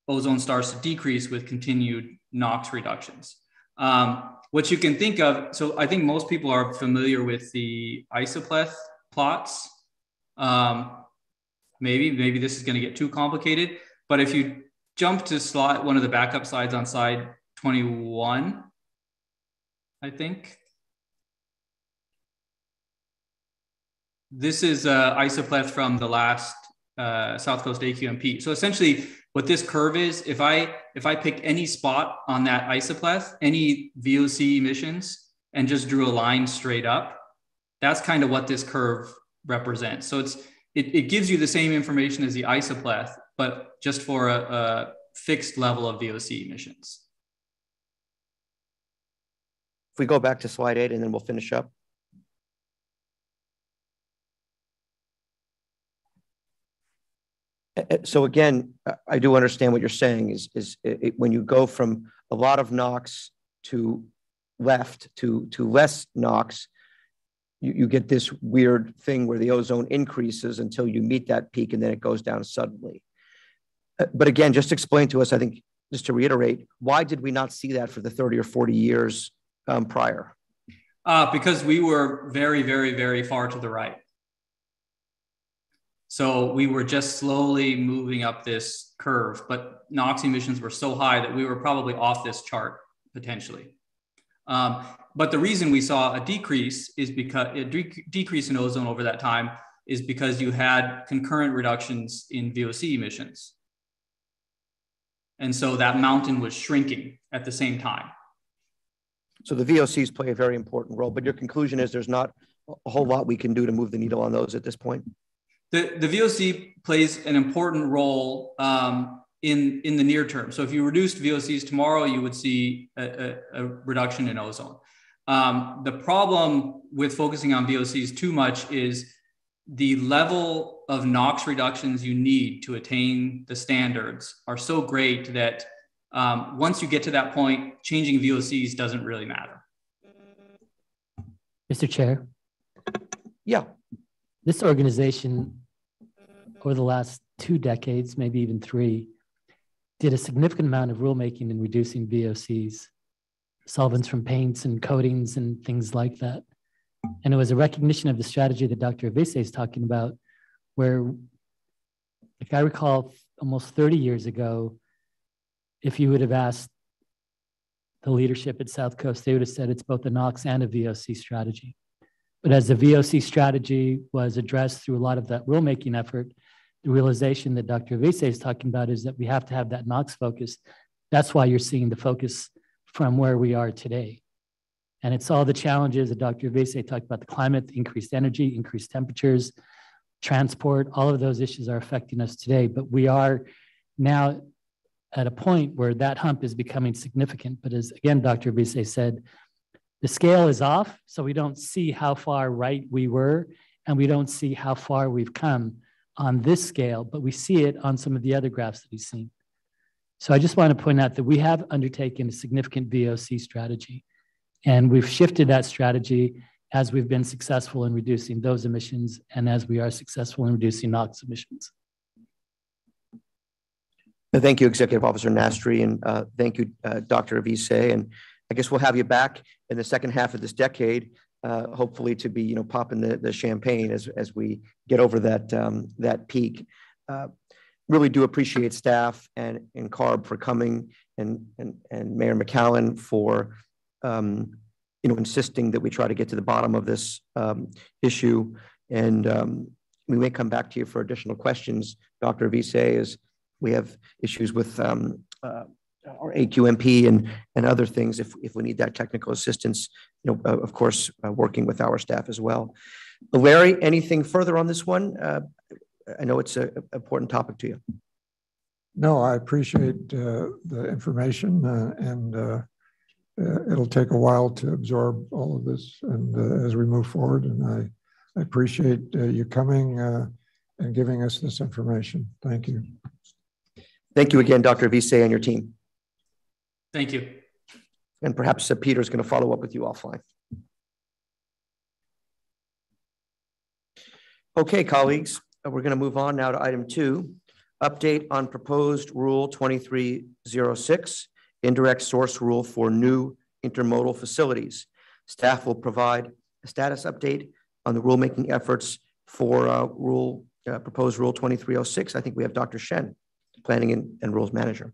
ozone starts to decrease with continued NOx reductions. Um, what you can think of, so I think most people are familiar with the isopleth plots. Um, maybe maybe this is going to get too complicated but if you jump to slide one of the backup slides on slide 21 i think. This is uh, isopleth from the last uh, south coast aqmp so essentially what this curve is if i if i pick any spot on that isopleth any voc emissions and just drew a line straight up that's kind of what this curve represents. So it's it, it gives you the same information as the isopleth, but just for a, a fixed level of VOC emissions. If we go back to slide eight and then we'll finish up. So again, I- do understand what you're saying is, is it- when you go from a lot of NOx to left to, to less NOx, you, you get this weird thing where the ozone increases until you meet that peak and then it goes down suddenly. Uh, But again, just explain to us, I think just to reiterate, why did we not see that for the 30 or 40 years um, prior? Uh, because we were very, very, very far to the right. So we were just slowly moving up this curve, but NOx emissions were so high that we were probably off this chart potentially. Um, but the reason we saw a decrease is because a de- decrease in ozone over that time is because you had concurrent reductions in VOC emissions. And so that mountain was shrinking at the same time. So the VOCs play a very important role, but your conclusion is there's not a whole lot we can do to move the needle on those at this point? The, the VOC plays an important role um, in, in the near term. So if you reduced VOCs tomorrow, you would see a, a, a reduction in ozone. Um, the problem with focusing on VOCs too much is the level of NOx reductions you need to attain the standards are so great that um, once you get to that point, changing VOCs doesn't really matter. Mr. Chair. Yeah. This organization, over the last two decades, maybe even three, did a significant amount of rulemaking in reducing VOCs, solvents from paints and coatings and things like that. And it was a recognition of the strategy that Dr. Avise is talking about, where, if I recall, almost 30 years ago, if you would have asked the leadership at South Coast, they would have said it's both a NOx and a VOC strategy. But as the VOC strategy was addressed through a lot of that rulemaking effort, the realization that Dr. Avise is talking about is that we have to have that NOx focus. That's why you're seeing the focus from where we are today. And it's all the challenges that Dr. Avise talked about the climate, increased energy, increased temperatures, transport, all of those issues are affecting us today. But we are now at a point where that hump is becoming significant. But as again, Dr. Avise said, the scale is off, so we don't see how far right we were, and we don't see how far we've come on this scale, but we see it on some of the other graphs that we've seen. So I just want to point out that we have undertaken a significant VOC strategy, and we've shifted that strategy as we've been successful in reducing those emissions and as we are successful in reducing NOx emissions. Thank you, Executive Officer Nastri, and uh, thank you, uh, Dr. Avise. And I guess we'll have you back in the second half of this decade, uh, hopefully to be, you know, popping the, the champagne as, as we get over that, um, that peak. Uh, really do appreciate staff and, and CARB for coming and, and, and Mayor McCallon for, um, you know, insisting that we try to get to the bottom of this um, issue. And um, we may come back to you for additional questions. Dr. Avise, as we have issues with um, uh, our AQMP and, and other things if, if we need that technical assistance, you know, uh, of course, uh, working with our staff as well. Larry, anything further on this one? Uh, I know it's an important topic to you. No, I appreciate uh, the information uh, and uh, it'll take a while to absorb all of this and as we move forward. And I, I appreciate you coming and giving us this information. Thank you. Thank you again, Dr. Avise and your team. Thank you. And perhaps uh, Peter's going to follow up with you offline. Okay, colleagues, uh, we're going to move on now to item two, update on proposed Rule 2306, indirect source rule for new intermodal facilities. Staff will provide a status update on the rulemaking efforts for uh, rule uh, proposed Rule 2306. I think we have Dr. Shen, Planning and, and Rules Manager.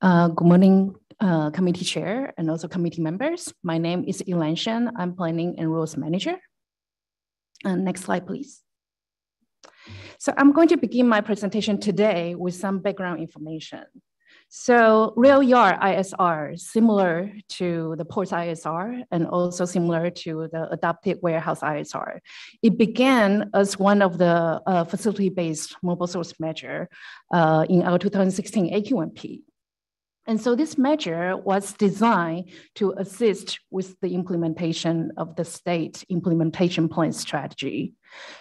Uh, good morning, uh, committee chair and also committee members. My name is Elaine Shen. I'm planning and rules manager. Uh, next slide, please. So I'm going to begin my presentation today with some background information. So rail yard ISR, similar to the ports ISR and also similar to the adapted warehouse ISR. It began as one of the uh, facility-based mobile source measure uh, in our 2016 AQMP. And so this measure was designed to assist with the implementation of the state implementation plan strategy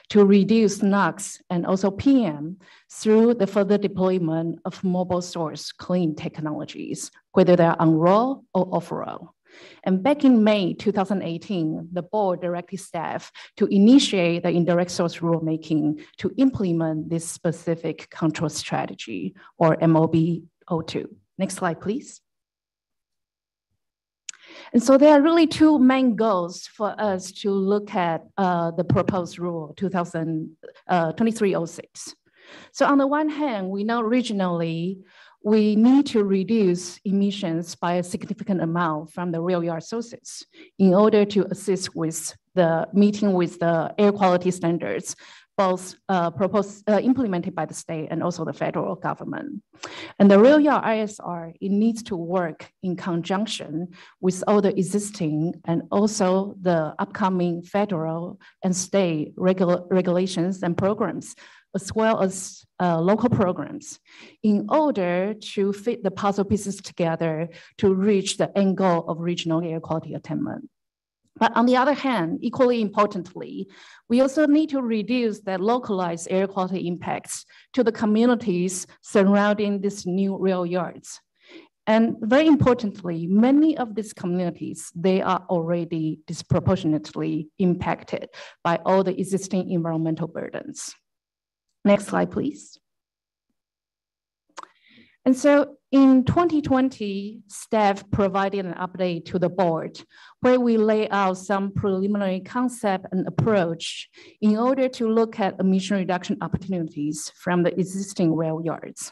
to reduce NOx and also PM through the further deployment of mobile source clean technologies, whether they're on rail or off rail. And back in May 2018, the board directed staff to initiate the indirect source rulemaking to implement this specific control strategy or MOB 02. Next slide, please. And so there are really two main goals for us to look at uh, the proposed rule 2023-06. Uh, so on the one hand, we know regionally, we need to reduce emissions by a significant amount from the rail yard sources in order to assist with the meeting with the air quality standards both uh, proposed, uh, implemented by the state and also the federal government. And the rail yard ISR, it needs to work in conjunction with all the existing and also the upcoming federal and state regula regulations and programs, as well as uh, local programs, in order to fit the puzzle pieces together to reach the end goal of regional air quality attainment. But on the other hand, equally importantly, we also need to reduce the localized air quality impacts to the communities surrounding these new rail yards. And very importantly, many of these communities, they are already disproportionately impacted by all the existing environmental burdens. Next slide, please. And so in 2020, staff provided an update to the board where we lay out some preliminary concept and approach in order to look at emission reduction opportunities from the existing rail yards.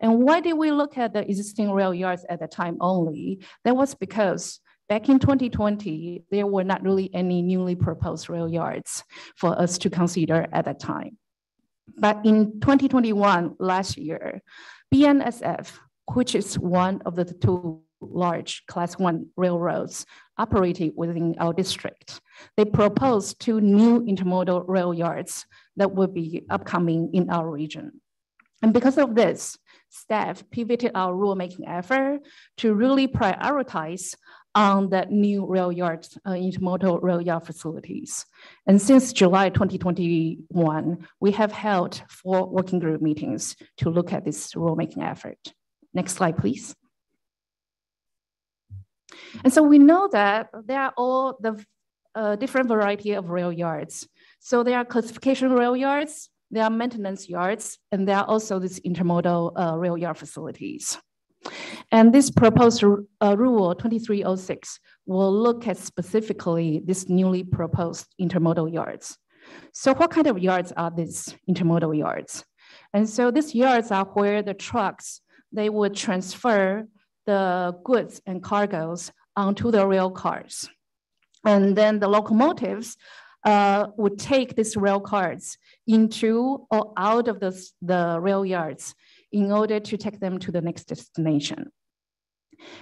And why did we look at the existing rail yards at the time only? That was because back in 2020, there were not really any newly proposed rail yards for us to consider at that time. But in 2021, last year, BNSF, which is one of the two large class one railroads operating within our district. They proposed two new intermodal rail yards that will be upcoming in our region. And because of this, staff pivoted our rulemaking effort to really prioritize on that new rail yard, uh, intermodal rail yard facilities. And since July 2021, we have held four working group meetings to look at this rulemaking effort. Next slide, please. And so we know that there are all the uh, different variety of rail yards. So there are classification rail yards, there are maintenance yards, and there are also these intermodal uh, rail yard facilities. And this proposed uh, rule 2306 will look at specifically this newly proposed intermodal yards. So what kind of yards are these intermodal yards? And so these yards are where the trucks, they would transfer the goods and cargoes onto the rail cars. And then the locomotives uh, would take these rail cars into or out of the, the rail yards in order to take them to the next destination.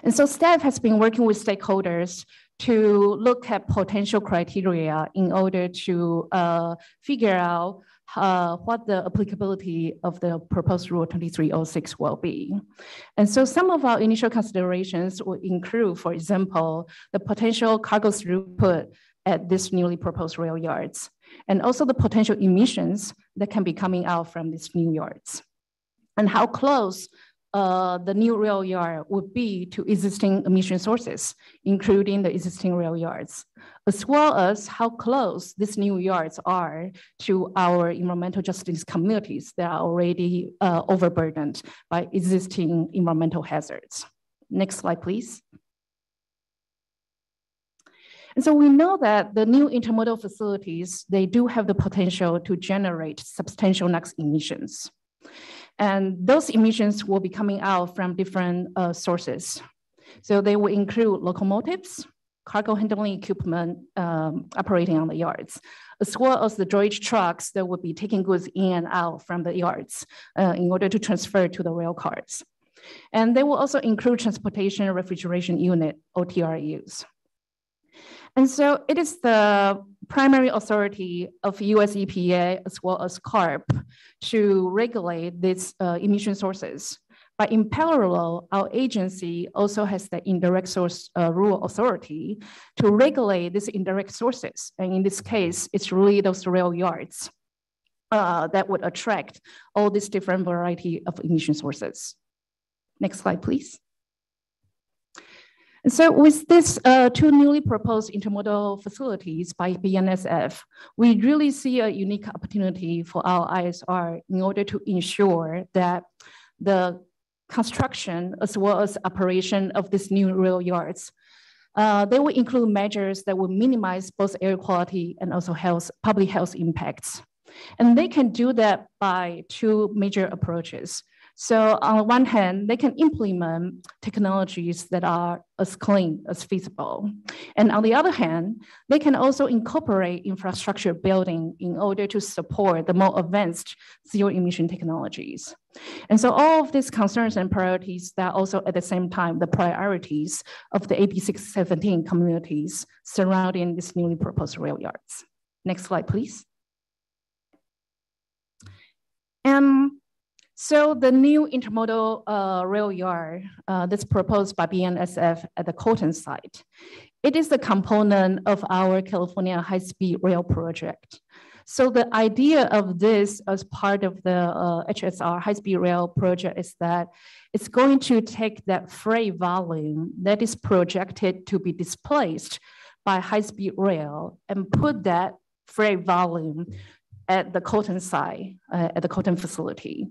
And so staff has been working with stakeholders to look at potential criteria in order to uh, figure out uh, what the applicability of the proposed rule 2306 will be. And so some of our initial considerations will include, for example, the potential cargo throughput at these newly proposed rail yards, and also the potential emissions that can be coming out from these new yards and how close uh, the new rail yard would be to existing emission sources, including the existing rail yards, as well as how close these new yards are to our environmental justice communities that are already uh, overburdened by existing environmental hazards. Next slide, please. And so we know that the new intermodal facilities, they do have the potential to generate substantial NOx emissions. And those emissions will be coming out from different uh, sources. So they will include locomotives, cargo handling equipment um, operating on the yards, as well as the drayage trucks that will be taking goods in and out from the yards uh, in order to transfer to the rail cars. And they will also include transportation refrigeration unit, OTRUs. And so it is the primary authority of US EPA as well as CARB to regulate these uh, emission sources. But in parallel, our agency also has the indirect source uh, rule authority to regulate these indirect sources. And in this case, it's really those rail yards uh, that would attract all these different variety of emission sources. Next slide, please. And so with this uh, two newly proposed intermodal facilities by BNSF, we really see a unique opportunity for our ISR in order to ensure that the construction as well as operation of these new rail yards uh, they will include measures that will minimize both air quality and also health, public health impacts. And they can do that by two major approaches. So on the one hand, they can implement technologies that are as clean as feasible. And on the other hand, they can also incorporate infrastructure building in order to support the more advanced zero emission technologies. And so all of these concerns and priorities that also at the same time, the priorities of the AB 617 communities surrounding these newly proposed rail yards. Next slide, please. Um, so the new intermodal uh, rail yard uh, that's proposed by BNSF at the Colton site, it is the component of our California high-speed rail project. So the idea of this as part of the uh, HSR high-speed rail project is that it's going to take that freight volume that is projected to be displaced by high-speed rail and put that freight volume at the Colton site, uh, at the Colton facility.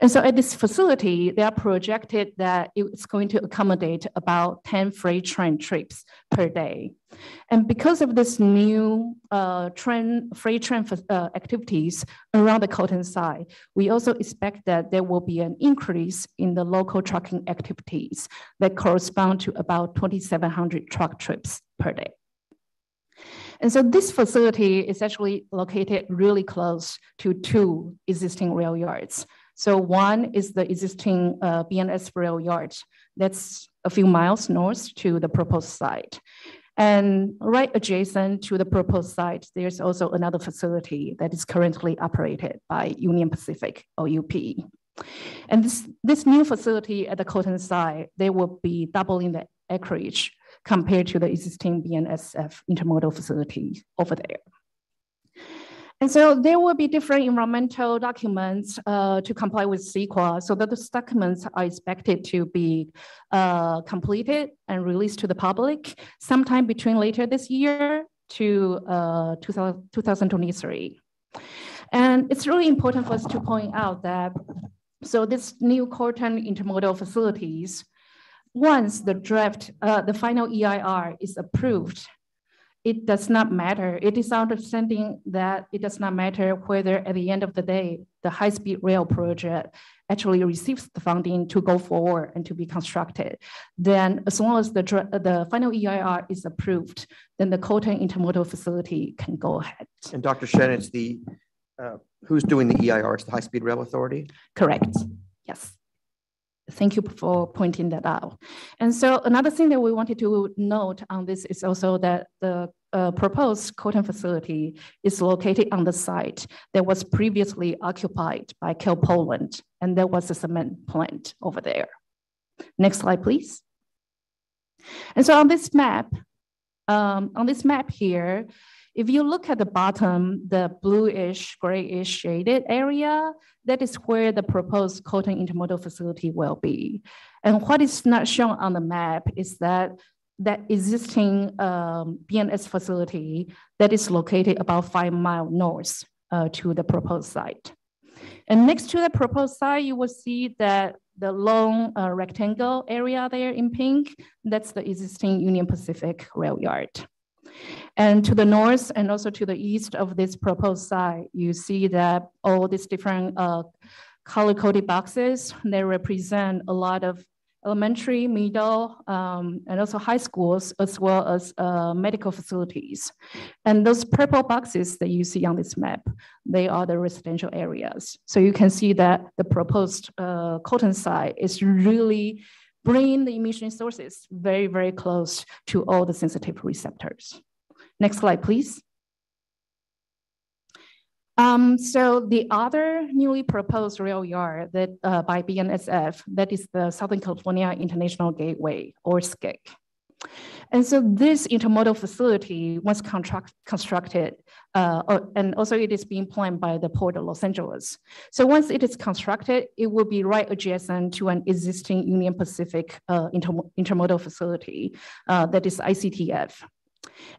And so at this facility, they are projected that it's going to accommodate about 10 freight train trips per day. And because of this new uh, train, freight train uh, activities around the Colton site, we also expect that there will be an increase in the local trucking activities that correspond to about 2,700 truck trips per day. And so this facility is actually located really close to two existing rail yards. So one is the existing uh, BNSF rail yard that's a few miles north to the proposed site. And right adjacent to the proposed site, there's also another facility that is currently operated by Union Pacific, or UP. And this, this new facility at the Colton site, they will be doubling the acreage compared to the existing BNSF intermodal facility over there. And so there will be different environmental documents uh, to comply with CEQA. So those documents are expected to be uh, completed and released to the public sometime between later this year to uh, 2023. And it's really important for us to point out that so this new Colton intermodal facilities once the draft, uh, the final EIR is approved, it does not matter. It is understanding that it does not matter whether at the end of the day, the high-speed rail project actually receives the funding to go forward and to be constructed. Then as long as the, the final EIR is approved, then the Colton intermodal facility can go ahead. And Dr. Shen, it's the, uh, who's doing the EIR? It's the High Speed Rail Authority? Correct, yes. Thank you for pointing that out. And so another thing that we wanted to note on this is also that the uh, proposed Colton facility is located on the site that was previously occupied by CalPortland, and there was a cement plant over there. Next slide, please. And so on this map, um, on this map here, if you look at the bottom, the bluish, grayish shaded area, that is where the proposed Colton intermodal facility will be. And what is not shown on the map is that that existing um, BNS facility that is located about five mile north uh, to the proposed site. And next to the proposed site, you will see that the long uh, rectangle area there in pink, that's the existing Union Pacific rail yard. And to the north and also to the east of this proposed site, you see that all these different uh, color-coded boxes, they represent a lot of elementary, middle, um, and also high schools, as well as uh, medical facilities. And those purple boxes that you see on this map, they are the residential areas. So you can see that the proposed uh, Colton site is really bringing the emission sources very, very close to all the sensitive receptors. Next slide, please. Um, so the other newly proposed rail yard that uh, by BNSF, that is the Southern California International Gateway or SCIG. And so this intermodal facility, once contract, constructed, uh, and also it is being planned by the Port of Los Angeles. So once it is constructed, it will be right adjacent to an existing Union Pacific uh, inter- intermodal facility uh, that is ICTF.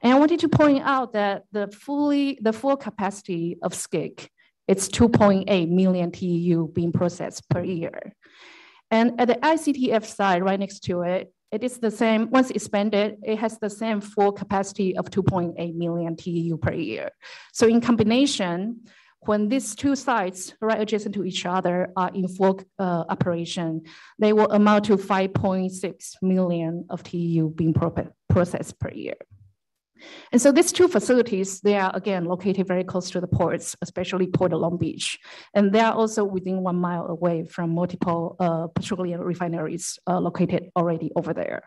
And I wanted to point out that the fully the full capacity of SCIG, it's 2.8 million TEU being processed per year. And at the ICTF side, right next to it, it is the same, once expanded, it has the same full capacity of 2.8 million TEU per year. So in combination, when these two sites right adjacent to each other are in full uh, operation, they will amount to 5.6 million of TEU being pro- processed per year. And so these two facilities, they are again located very close to the ports, especially Port of Long Beach. And they are also within one mile away from multiple uh, petroleum refineries uh, located already over there.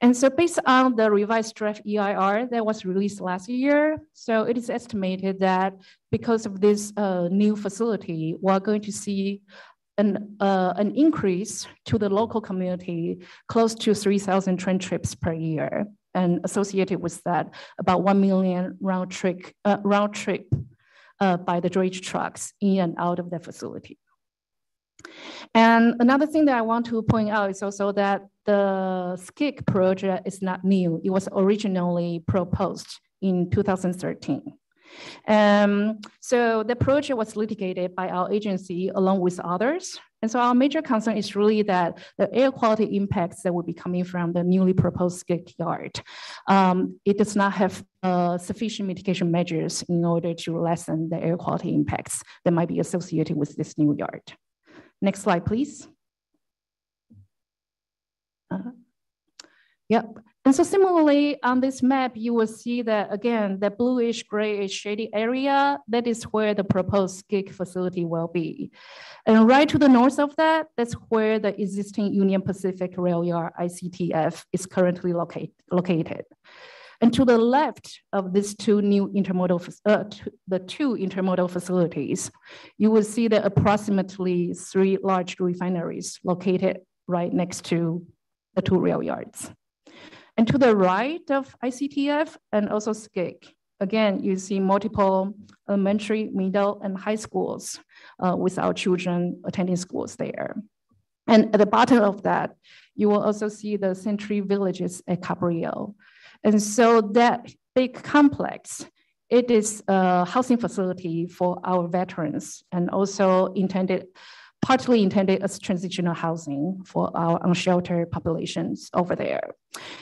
And so based on the revised draft EIR that was released last year, so it is estimated that because of this uh, new facility, we're going to see an, uh, an increase to the local community close to 3,000 train trips per year and associated with that, about 1 million round trip, uh, round trip uh, by the drayage trucks in and out of the facility. And another thing that I want to point out is also that the SCIG project is not new. It was originally proposed in 2013. Um, so the project was litigated by our agency along with others. And so our major concern is really that the air quality impacts that will be coming from the newly proposed SCIG yard, um, it does not have uh, sufficient mitigation measures in order to lessen the air quality impacts that might be associated with this new yard. Next slide, please. Uh, yep. And so similarly on this map, you will see that again, the bluish grayish shady area, that is where the proposed gig facility will be. And right to the north of that, that's where the existing Union Pacific Rail Yard ICTF is currently locate, located. And to the left of these two new intermodal, uh, the two intermodal facilities, you will see that approximately three large refineries located right next to the two rail yards. And to the right of ICTF and also SCIG, again, you see multiple elementary, middle, and high schools uh, with our children attending schools there. And at the bottom of that, you will also see the Century Villages at Cabrillo. And so that big complex, it is a housing facility for our veterans and also intended partly intended as transitional housing for our unsheltered populations over there.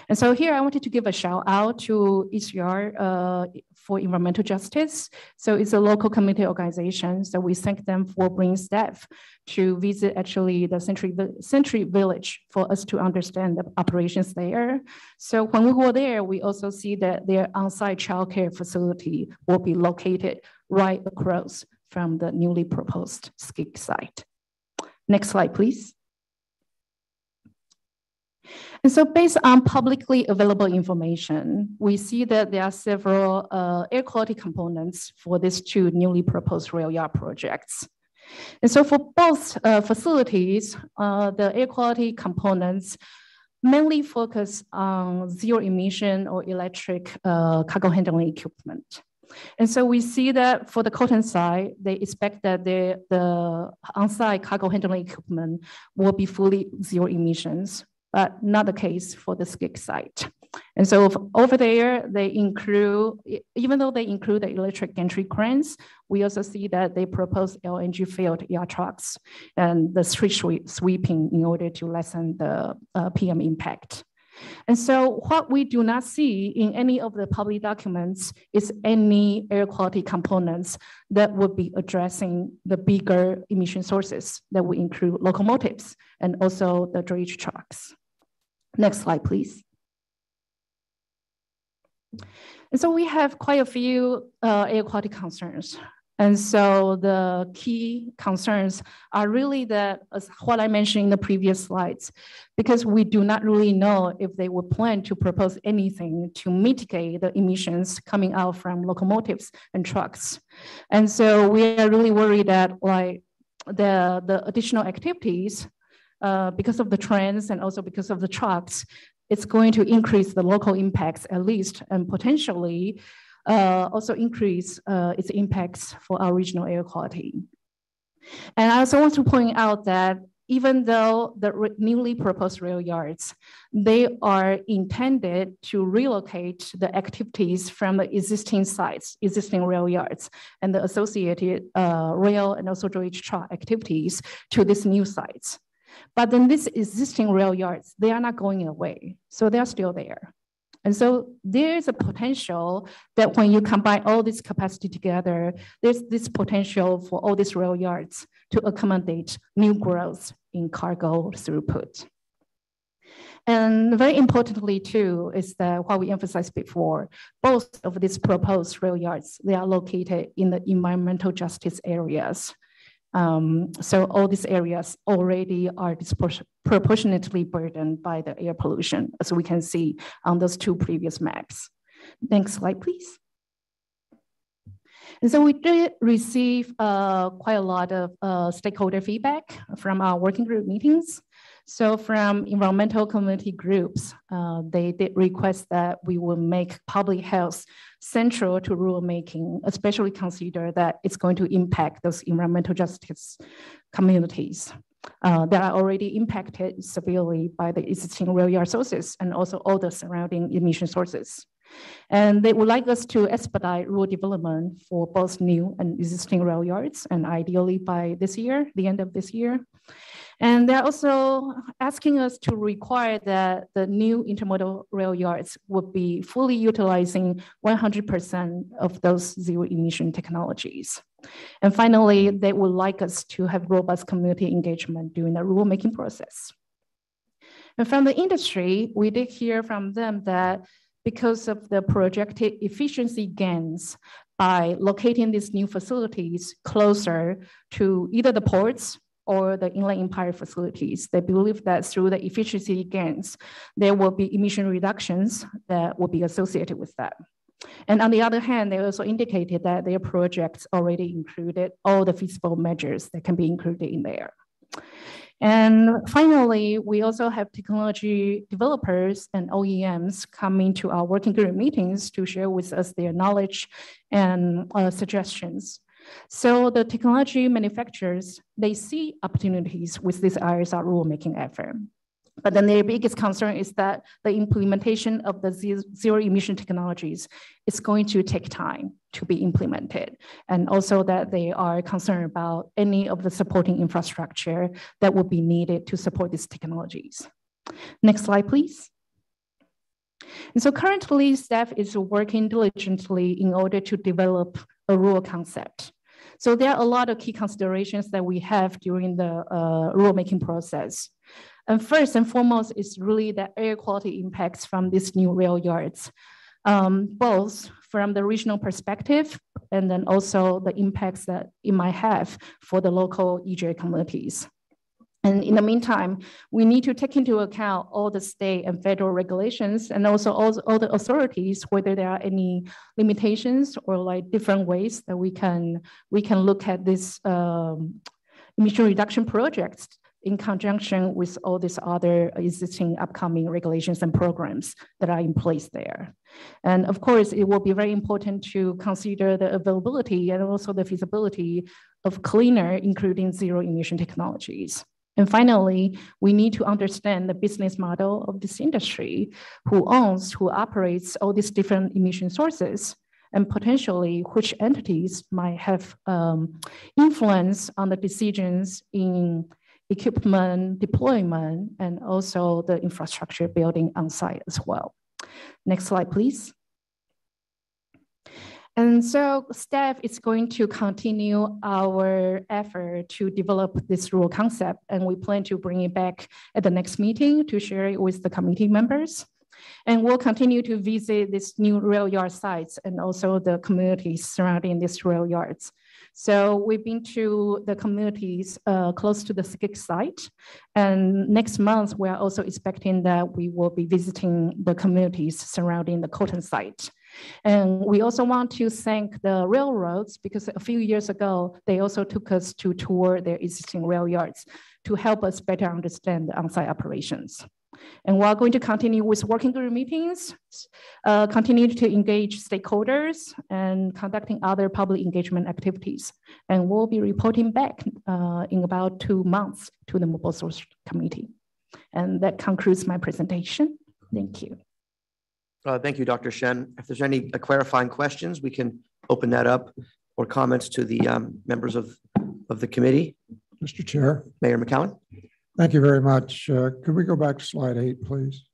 And so here I wanted to give a shout out to ECR uh, for environmental justice. So it's a local community organization. So we thank them for bringing staff to visit actually the Century, Century Village for us to understand the operations there. So when we were there, we also see that their on-site childcare facility will be located right across from the newly proposed SCIG site. Next slide, please. And so based on publicly available information, we see that there are several uh, air quality components for these two newly proposed rail yard projects. And so for both uh, facilities, uh, the air quality components mainly focus on zero emission or electric uh, cargo handling equipment. And so we see that for the Colton side, they expect that the, the on-site cargo handling equipment will be fully zero emissions, but not the case for the SCIG site. And so over there, they include, even though they include the electric gantry cranes, we also see that they propose LNG filled yard trucks and the street sweeping in order to lessen the uh, PM impact. And so what we do not see in any of the public documents is any air quality components that would be addressing the bigger emission sources that would include locomotives and also the drayage trucks. Next slide, please. And so we have quite a few uh, air quality concerns. And so the key concerns are really that, as what I mentioned in the previous slides, because we do not really know if they would plan to propose anything to mitigate the emissions coming out from locomotives and trucks. And so we are really worried that like the, the additional activities uh, because of the trends and also because of the trucks, it's going to increase the local impacts at least and potentially also increase uh, its impacts for our regional air quality. And I also want to point out that even though the newly proposed rail yards, they are intended to relocate the activities from the existing sites, existing rail yards, and the associated uh, rail and also truck activities to these new sites. But then these existing rail yards, they are not going away. So they're still there. And so there's a potential that when you combine all this capacity together, there's this potential for all these rail yards to accommodate new growth in cargo throughput. And very importantly too, is that what we emphasized before, both of these proposed rail yards, they are located in the environmental justice areas. Um, so all these areas already are disproportionately burdened by the air pollution, as we can see on those two previous maps. Next slide, please. And so we did receive uh, quite a lot of uh, stakeholder feedback from our working group meetings. So from environmental community groups, uh, they did request that we will make public health central to rulemaking, especially consider that it's going to impact those environmental justice communities. Uh, that are already impacted severely by the existing rail yard sources and also all the surrounding emission sources. And they would like us to expedite rule development for both new and existing rail yards, and ideally by this year, the end of this year. And they're also asking us to require that the new intermodal rail yards would be fully utilizing 100% of those zero emission technologies. And finally, they would like us to have robust community engagement during the rulemaking process. And from the industry, we did hear from them that because of the projected efficiency gains by locating these new facilities closer to either the ports or the Inland Empire facilities. They believe that through the efficiency gains, there will be emission reductions that will be associated with that. And on the other hand, they also indicated that their projects already included all the feasible measures that can be included in there. And finally, we also have technology developers and OEMs coming to our working group meetings to share with us their knowledge and uh, suggestions. So the technology manufacturers, they see opportunities with this ISR rulemaking effort. But then their biggest concern is that the implementation of the zero emission technologies is going to take time to be implemented. And also that they are concerned about any of the supporting infrastructure that would be needed to support these technologies. Next slide, please. And so currently staff is working diligently in order to develop a rule concept. So there are a lot of key considerations that we have during the uh, rulemaking process. And first and foremost is really the air quality impacts from these new rail yards, um, both from the regional perspective and then also the impacts that it might have for the local EJ communities. And in the meantime, we need to take into account all the state and federal regulations and also all, all the authorities, whether there are any limitations or like different ways that we can, we can look at this um, emission reduction projects in conjunction with all these other existing upcoming regulations and programs that are in place there. And of course, it will be very important to consider the availability and also the feasibility of cleaner, including zero emission technologies. And finally, we need to understand the business model of this industry, who owns, who operates all these different emission sources, and potentially which entities might have um, influence on the decisions in equipment deployment, and also the infrastructure building on site as well. Next slide, please. And so staff is going to continue our effort to develop this rule concept, and we plan to bring it back at the next meeting to share it with the committee members. And we'll continue to visit these new rail yard sites and also the communities surrounding these rail yards so we've been to the communities uh, close to the SCIG site. And next month, we're also expecting that we will be visiting the communities surrounding the Colton site. And we also want to thank the railroads because a few years ago, they also took us to tour their existing rail yards to help us better understand the on-site operations. And we're going to continue with working group meetings, uh, continue to engage stakeholders and conducting other public engagement activities. And we'll be reporting back uh, in about two months to the Mobile Source Committee. And that concludes my presentation. Thank you. Uh, thank you, Dr. Shen. If there's any uh, clarifying questions, we can open that up or comments to the um, members of, of the committee. Mr. Chair. Mayor McCallon. Thank you very much. Uh, could we go back to slide eight, please?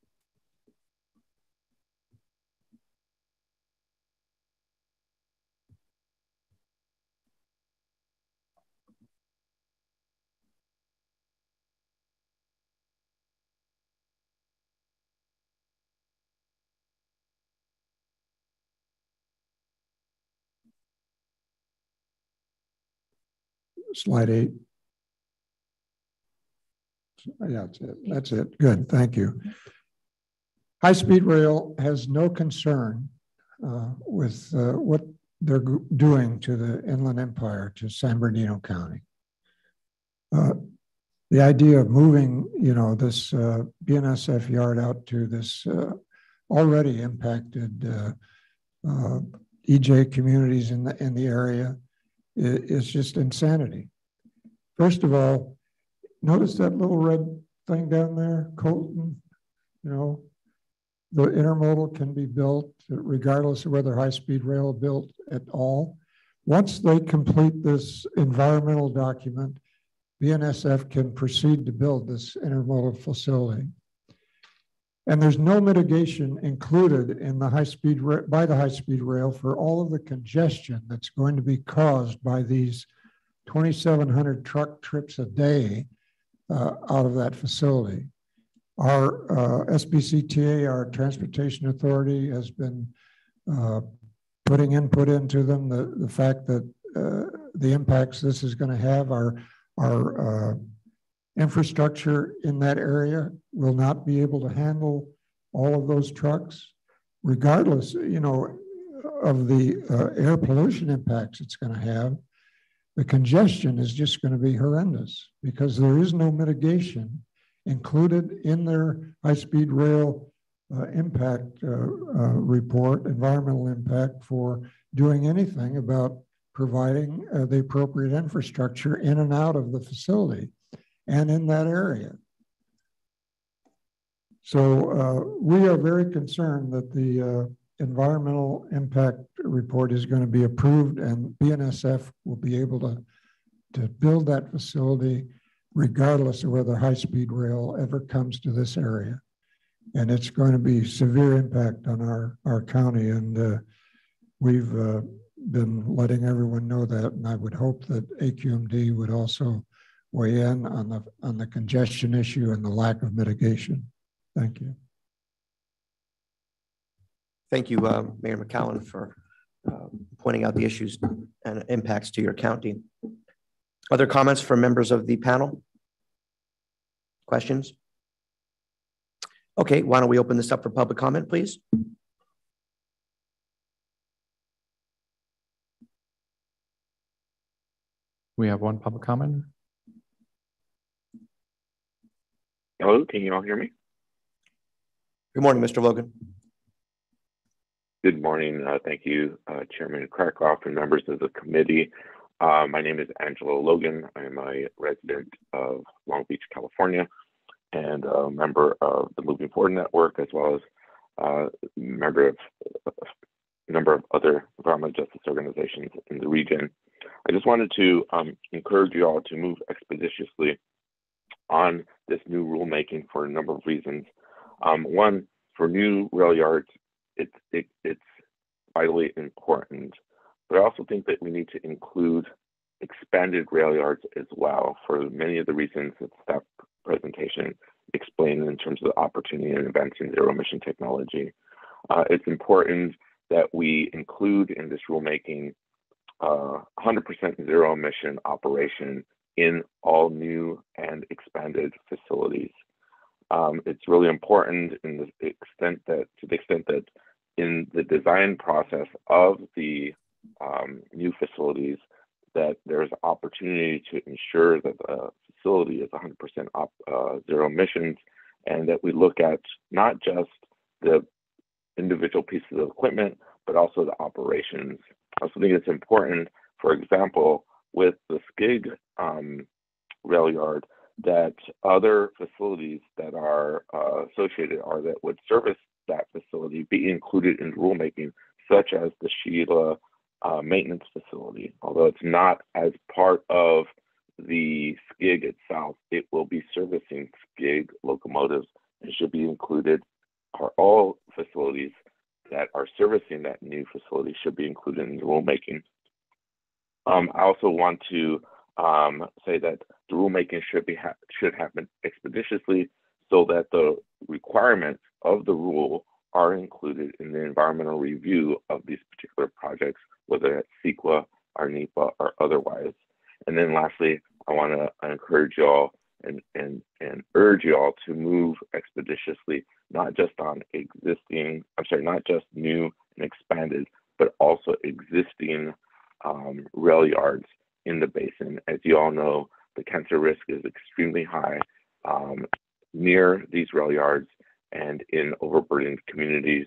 Slide eight. Yeah, that's it. That's it. Good. Thank you. High speed rail has no concern uh, with uh, what they're doing to the Inland Empire to San Bernardino County. Uh, the idea of moving, you know, this uh, BNSF yard out to this uh, already impacted uh, EJ communities in the in the area is just insanity. First of all, notice that little red thing down there, Colton, you know, the intermodal can be built regardless of whether high-speed rail built at all. Once they complete this environmental document, BNSF can proceed to build this intermodal facility. And there's no mitigation included in the high speed by the high speed rail for all of the congestion that's going to be caused by these 2,700 truck trips a day uh, out of that facility. Our uh, SBCTA, our Transportation Authority, has been uh, putting input into them. The, the fact that uh, the impacts this is going to have are, are uh, infrastructure in that area will not be able to handle all of those trucks, regardless, you know, of the uh, air pollution impacts it's going to have. The congestion is just going to be horrendous because there is no mitigation included in their high-speed rail uh, impact uh, uh report, environmental impact for doing anything about providing uh, the appropriate infrastructure in and out of the facility and in that area. So uh, we are very concerned that the uh, environmental impact report is going to be approved and BNSF will be able to, to build that facility regardless of whether high-speed rail ever comes to this area. And it's going to be severe impact on our, our county. And uh, we've uh, been letting everyone know that. And I would hope that AQMD would also weigh in on the, on the congestion issue and the lack of mitigation. Thank you. Thank you, uh, Mayor McCallon, for uh, pointing out the issues and impacts to your county. Other comments from members of the panel? Questions? Okay, why don't we open this up for public comment, please? We have one public comment. Hello, can you all hear me? Good morning, Mr. Logan. Good morning. Uh, thank you, uh, Chairman Kracov and members of the committee. Uh, my name is Angelo Logan. I'm a resident of Long Beach, California, and a member of the Moving Forward Network, as well as a member of a number of other environmental justice organizations in the region. I just wanted to um, encourage you all to move expeditiously on this new rulemaking for a number of reasons. Um, one, for new rail yards, it's it, it's vitally important, but I also think that we need to include expanded rail yards as well for many of the reasons that staff presentation explained in terms of the opportunity and advancing zero emission technology. Uh, it's important that we include in this rulemaking 100% uh, zero emission operation in all new and expanded facilities. Um, it's really important in the extent that, to the extent that in the design process of the um, new facilities, that there's opportunity to ensure that the facility is 100% op, uh, zero emissions and that we look at not just the individual pieces of equipment, but also the operations. I also think it's important, for example, with the Skig um, rail yard, that other facilities that are uh, associated or that would service that facility be included in rulemaking, such as the Sheila uh, maintenance facility. Although it's not as part of the Skig itself, it will be servicing Skig locomotives and should be included, are all facilities that are servicing that new facility should be included in the rulemaking. Um, I also want to um, say that the rulemaking should be ha should happen expeditiously so that the requirements of the rule are included in the environmental review of these particular projects, whether it's CEQA or NEPA or otherwise. And then lastly, I want to encourage y'all and, and, and urge y'all to move expeditiously, not just on existing, I'm sorry, not just new and expanded, but also existing um, rail yards in the basin. As you all know, the cancer risk is extremely high um, near these rail yards and in overburdened communities.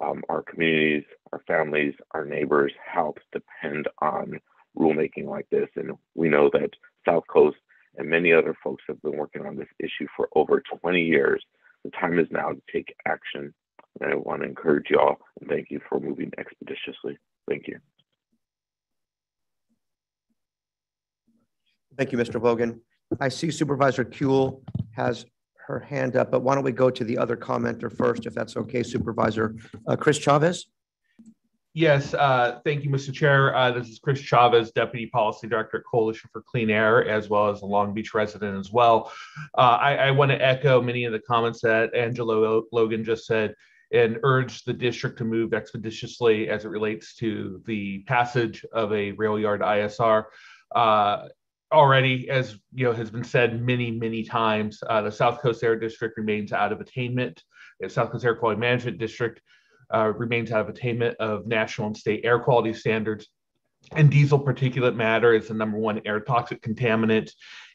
Um, our communities, our families, our neighbors' health depend on rulemaking like this. And we know that South Coast and many other folks have been working on this issue for over 20 years. The time is now to take action. And I want to encourage y'all and thank you for moving expeditiously. Thank you. Thank you, Mr. Logan. I see Supervisor Kuehl has her hand up, but why don't we go to the other commenter first, if that's okay, Supervisor uh, Chris Chavez? Yes, uh, thank you, Mr. Chair. Uh, this is Chris Chavez, Deputy Policy Director at Coalition for Clean Air, as well as a Long Beach resident as well. Uh, I, I want to echo many of the comments that Angelo Logan just said and urge the district to move expeditiously as it relates to the passage of a rail yard ISR. Uh, already, as you know, has been said many, many times, uh, the South Coast Air District remains out of attainment. The South Coast Air Quality Management District uh, remains out of attainment of national and state air quality standards. And diesel particulate matter is the number one air toxic contaminant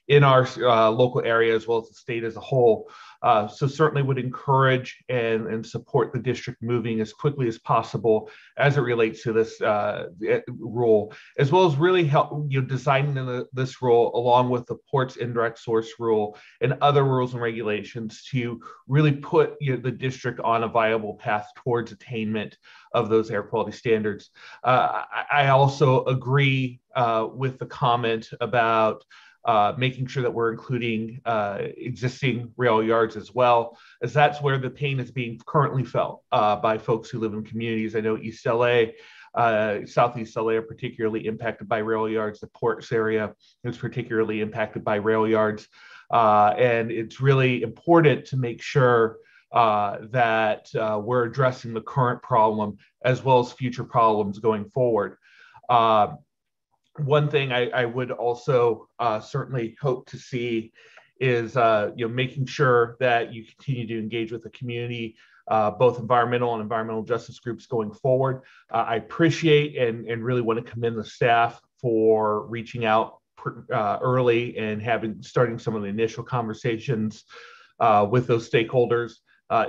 in our uh, local area as well as the state as a whole. Uh, so certainly would encourage and, and support the district moving as quickly as possible as it relates to this uh, rule, as well as really help you know designing the, this rule along with the ports indirect source rule and other rules and regulations to really put you know, the district on a viable path towards attainment of those air quality standards. Uh, I, I, also agree uh, with the comment about uh, making sure that we're including uh, existing rail yards as well, as that's where the pain is being currently felt uh, by folks who live in communities. I know East LA, uh, Southeast LA are particularly impacted by rail yards. The ports area is particularly impacted by rail yards. Uh, and it's really important to make sure uh, that we're addressing the current problem as well as future problems going forward. Uh, one thing I, I would also uh, certainly hope to see is uh, you know making sure that you continue to engage with the community, uh, both environmental and environmental justice groups going forward. Uh, I appreciate and, and really want to commend the staff for reaching out uh, early and having starting some of the initial conversations uh, with those stakeholders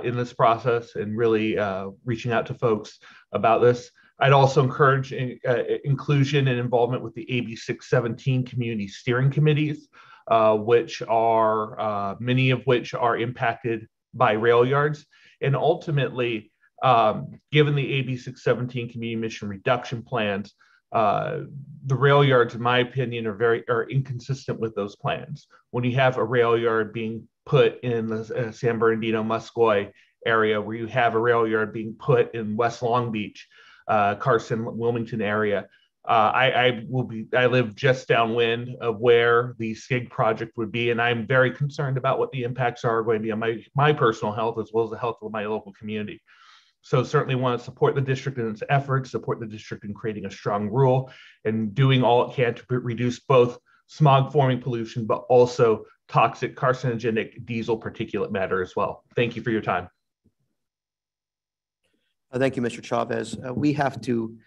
in this process and really reaching out to folks about this. I'd also encourage uh, inclusion and involvement with the AB 617 community steering committees, uh, which are uh, many of which are impacted by rail yards. And ultimately, um, given the AB 617 community emission reduction plans, uh, the rail yards, in my opinion, are very are inconsistent with those plans. When you have a rail yard being put in the uh, San Bernardino Muscoy area, where you have a rail yard being put in West Long Beach, uh, Carson, Wilmington area. Uh, I, I, will be. I live just downwind of where the SCIG project would be, and I'm very concerned about what the impacts are going to be on my my personal health as well as the health of my local community. So certainly want to support the district in its efforts, support the district in creating a strong rule, and doing all it can to reduce both smog forming pollution, but also toxic carcinogenic diesel particulate matter as well. Thank you for your time. Uh, thank you, Mr. Chavez. Uh, we have to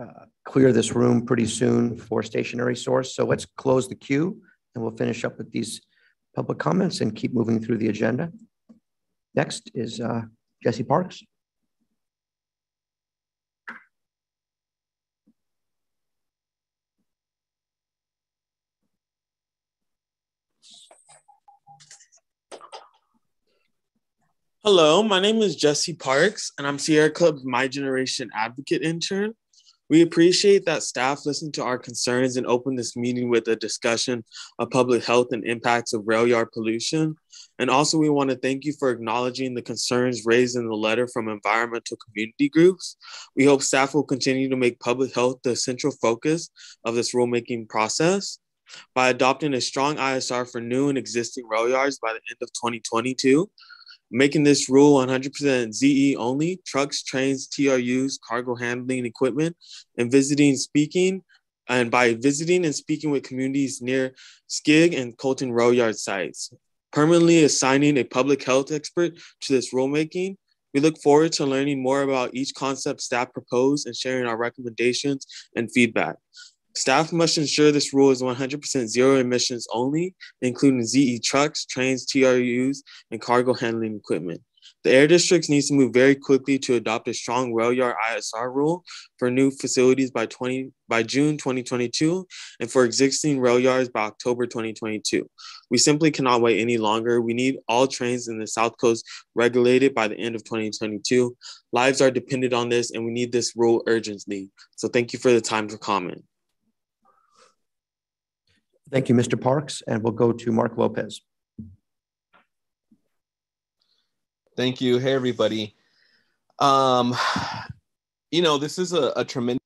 uh, clear this room pretty soon for stationary source. So let's close the queue and we'll finish up with these public comments and keep moving through the agenda. Next is uh, Jesse Parks. Hello, my name is Jesse Parks, and I'm Sierra Club's My Generation Advocate Intern. We appreciate that staff listened to our concerns and opened this meeting with a discussion of public health and impacts of rail yard pollution. And also, we want to thank you for acknowledging the concerns raised in the letter from environmental community groups. We hope staff will continue to make public health the central focus of this rulemaking process. By adopting a strong ISR for new and existing rail yards by the end of 2022, making this rule 100% ZE only, trucks, trains, TRUs, cargo handling equipment, and visiting speaking. And by visiting and speaking with communities near Skig and Colton Rail Yard sites, permanently assigning a public health expert to this rulemaking. We look forward to learning more about each concept staff proposed and sharing our recommendations and feedback. Staff must ensure this rule is 100% zero emissions only, including ZE trucks, trains, TRUs, and cargo handling equipment. The air districts needs to move very quickly to adopt a strong rail yard ISR rule for new facilities by 20 by June 2022 and for existing rail yards by October 2022. We simply cannot wait any longer. We need all trains in the South Coast regulated by the end of 2022. Lives are dependent on this and we need this rule urgently. So thank you for the time for comment. Thank you, Mr. Parks, and we'll go to Mark Lopez. Thank you. Hey, everybody. Um, you know, this is a, a tremendous.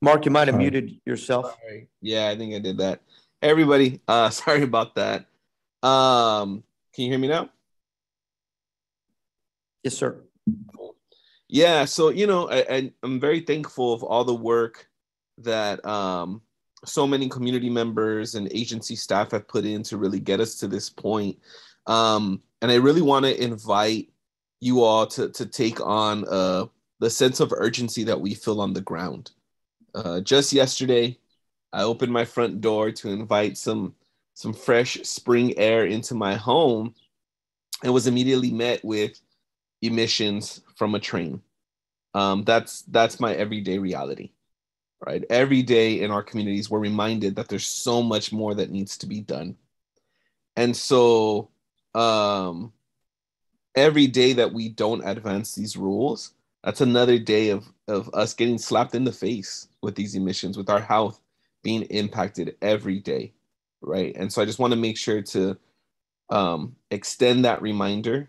Mark, you might have muted yourself. Sorry. Yeah, I think I did that. Hey, everybody, uh, [laughs] sorry about that. Um, can you hear me now? Yes, sir. Yeah, so you know, I, I'm very thankful of all the work that um, so many community members and agency staff have put in to really get us to this point. Um, and I really want to invite you all to to take on uh, the sense of urgency that we feel on the ground. Uh, just yesterday, I opened my front door to invite some some fresh spring air into my home, and was immediately met with emissions from a train. Um, that's that's my everyday reality, right? Every day in our communities, we're reminded that there's so much more that needs to be done, and so um, every day that we don't advance these rules, that's another day of of us getting slapped in the face with these emissions, with our health being impacted every day, right? And so I just want to make sure to um, extend that reminder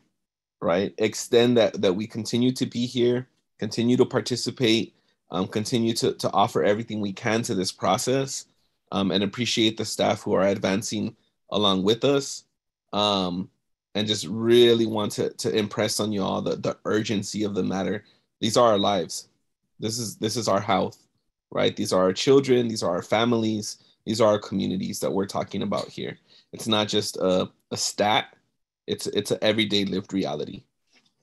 right? Extend that that we continue to be here continue to participate um, continue to, to offer everything we can to this process um, and appreciate the staff who are advancing along with us. Um, and just really want to, to impress on you all the, the urgency of the matter. These are our lives. This is this is our health right? These are our children. These are our families. These are our communities that we're talking about here. It's not just a, a stat it's it's an everyday lived reality.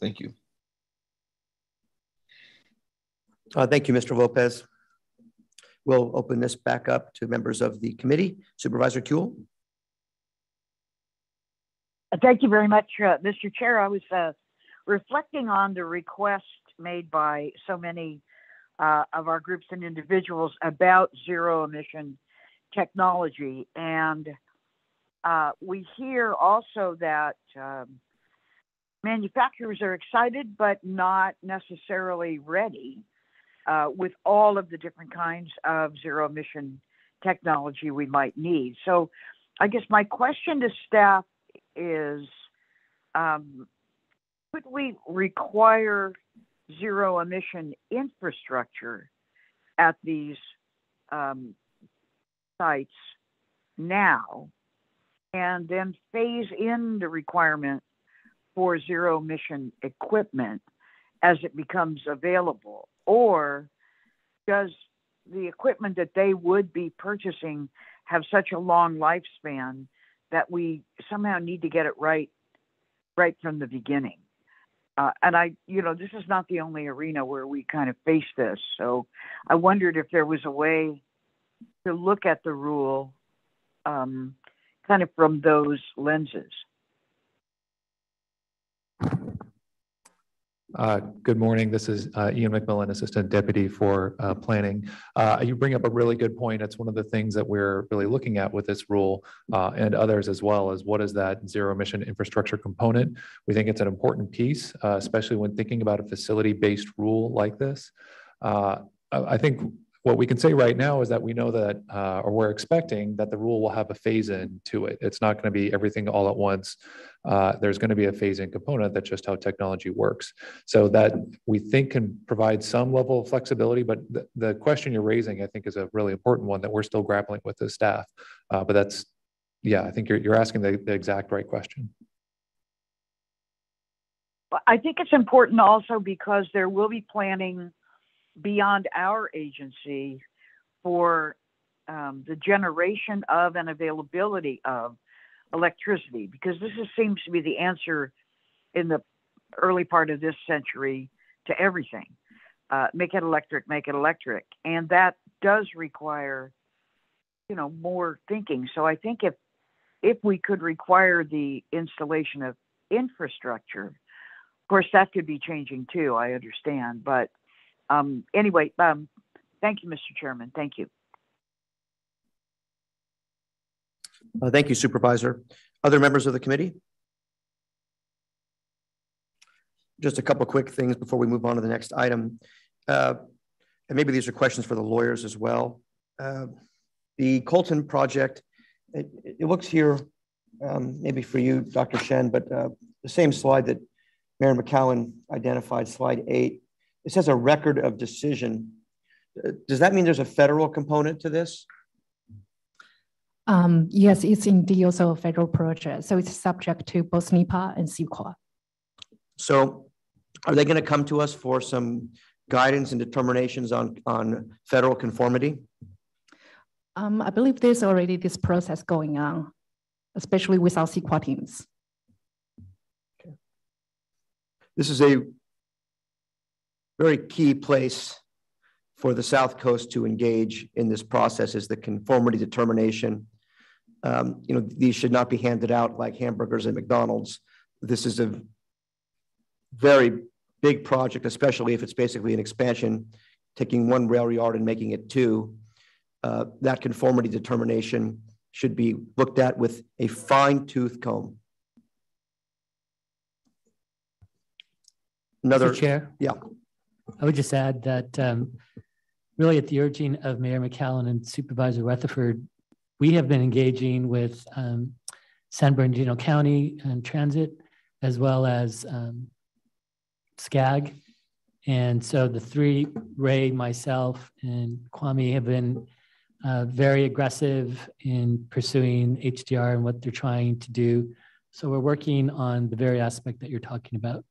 Thank you. Uh, thank you, Mr. Lopez. We'll open this back up to members of the committee. Supervisor Kuehl. Thank you very much, uh, Mr. Chair. I was uh, reflecting on the request made by so many uh, of our groups and individuals about zero emission technology. And uh, we hear also that um, manufacturers are excited, but not necessarily ready uh, with all of the different kinds of zero emission technology we might need. So, I guess my question to staff is um, could we require zero emission infrastructure at these um, sites now and then phase in the requirement for zero emission equipment as it becomes available? Or does the equipment that they would be purchasing have such a long lifespan that we somehow need to get it right right from the beginning? Uh, and I, you know, this is not the only arena where we kind of face this. So I wondered if there was a way to look at the rule um, kind of from those lenses. Uh, Good morning. This is uh, Ian McMillan, Assistant Deputy for uh, Planning. Uh, You bring up a really good point. It's one of the things that we're really looking at with this rule uh, and others as well as what is that zero emission infrastructure component? We think it's an important piece, uh, especially when thinking about a facility-based rule like this. I think what we can say right now is that we know that, uh, or we're expecting that the rule will have a phase in to it. It's not going to be everything all at once. Uh, there's going to be a phase in component. That's just how technology works. So that we think can provide some level of flexibility. But the, the question you're raising, I think, is a really important one that we're still grappling with as staff. Uh, but that's, yeah, I think you're, you're asking the, the exact right question. I think it's important also because there will be planning beyond our agency for um, the generation of and availability of electricity, because this is, seems to be the answer in the early part of this century to everything. Uh, make it electric, make it electric, and that does require, you know, more thinking. So I think if if we could require the installation of infrastructure, of course that could be changing too. I understand, but um, anyway, um, thank you, Mr. Chairman. Thank you. Uh, Thank you, Supervisor. Other members of the committee? Just a couple quick things before we move on to the next item. Uh, And maybe these are questions for the lawyers as well. Uh, The Colton project, it, it looks here, um, maybe for you, Dr. Shen, but uh, the same slide that Mayor McCallon identified, slide eight, it says a record of decision. Does that mean there's a federal component to this? Um, yes, it's indeed also a federal project, so it's subject to both NEPA and CEQA. So are they going to come to us for some guidance and determinations on, on federal conformity? Um, I believe there's already this process going on, especially with our CEQA teams. This is a very key place for the South Coast to engage in this process is the conformity determination. Um, you know, these should not be handed out like hamburgers at McDonald's. This is a very big project, especially if it's basically an expansion, taking one rail yard and making it two. Uh, that conformity determination should be looked at with a fine tooth comb. Another Mr. Chair? Yeah. I would just add that um, really at the urging of Mayor McCallon and Supervisor Rutherford, we have been engaging with um, San Bernardino County and Transit, as well as um, SCAG. And so the three, Ray, myself, and Kwame have been uh, very aggressive in pursuing HDR and what they're trying to do. So we're working on the very aspect that you're talking about.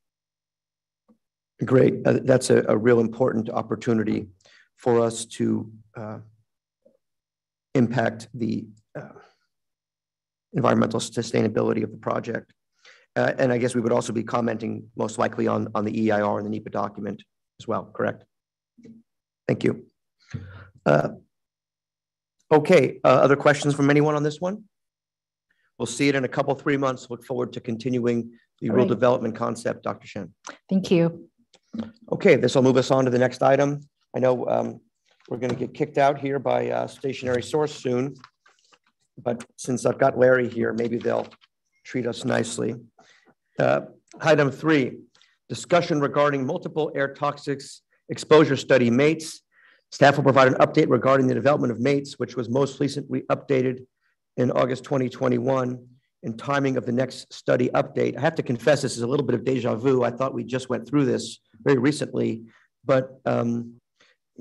Great. Uh, that's a, a, real important opportunity for us to uh, impact the uh, environmental sustainability of the project. Uh, and I guess we would also be commenting most likely on, on the EIR and the NEPA document as well, correct? Thank you. Uh, okay, uh, other questions from anyone on this one? We'll see it in a couple, three months. Look forward to continuing the All rural right. development concept, Dr. Shen. Thank you. Okay, this will move us on to the next item. I know um, we're going to get kicked out here by uh, stationary source soon, but since I've got Larry here, maybe they'll treat us nicely. Uh, item three, discussion regarding multiple air toxics exposure study MATES. Staff will provide an update regarding the development of MATES, which was most recently updated in August 2021 and timing of the next study update. I have to confess, this is a little bit of deja vu. I thought we just went through this very recently, but um,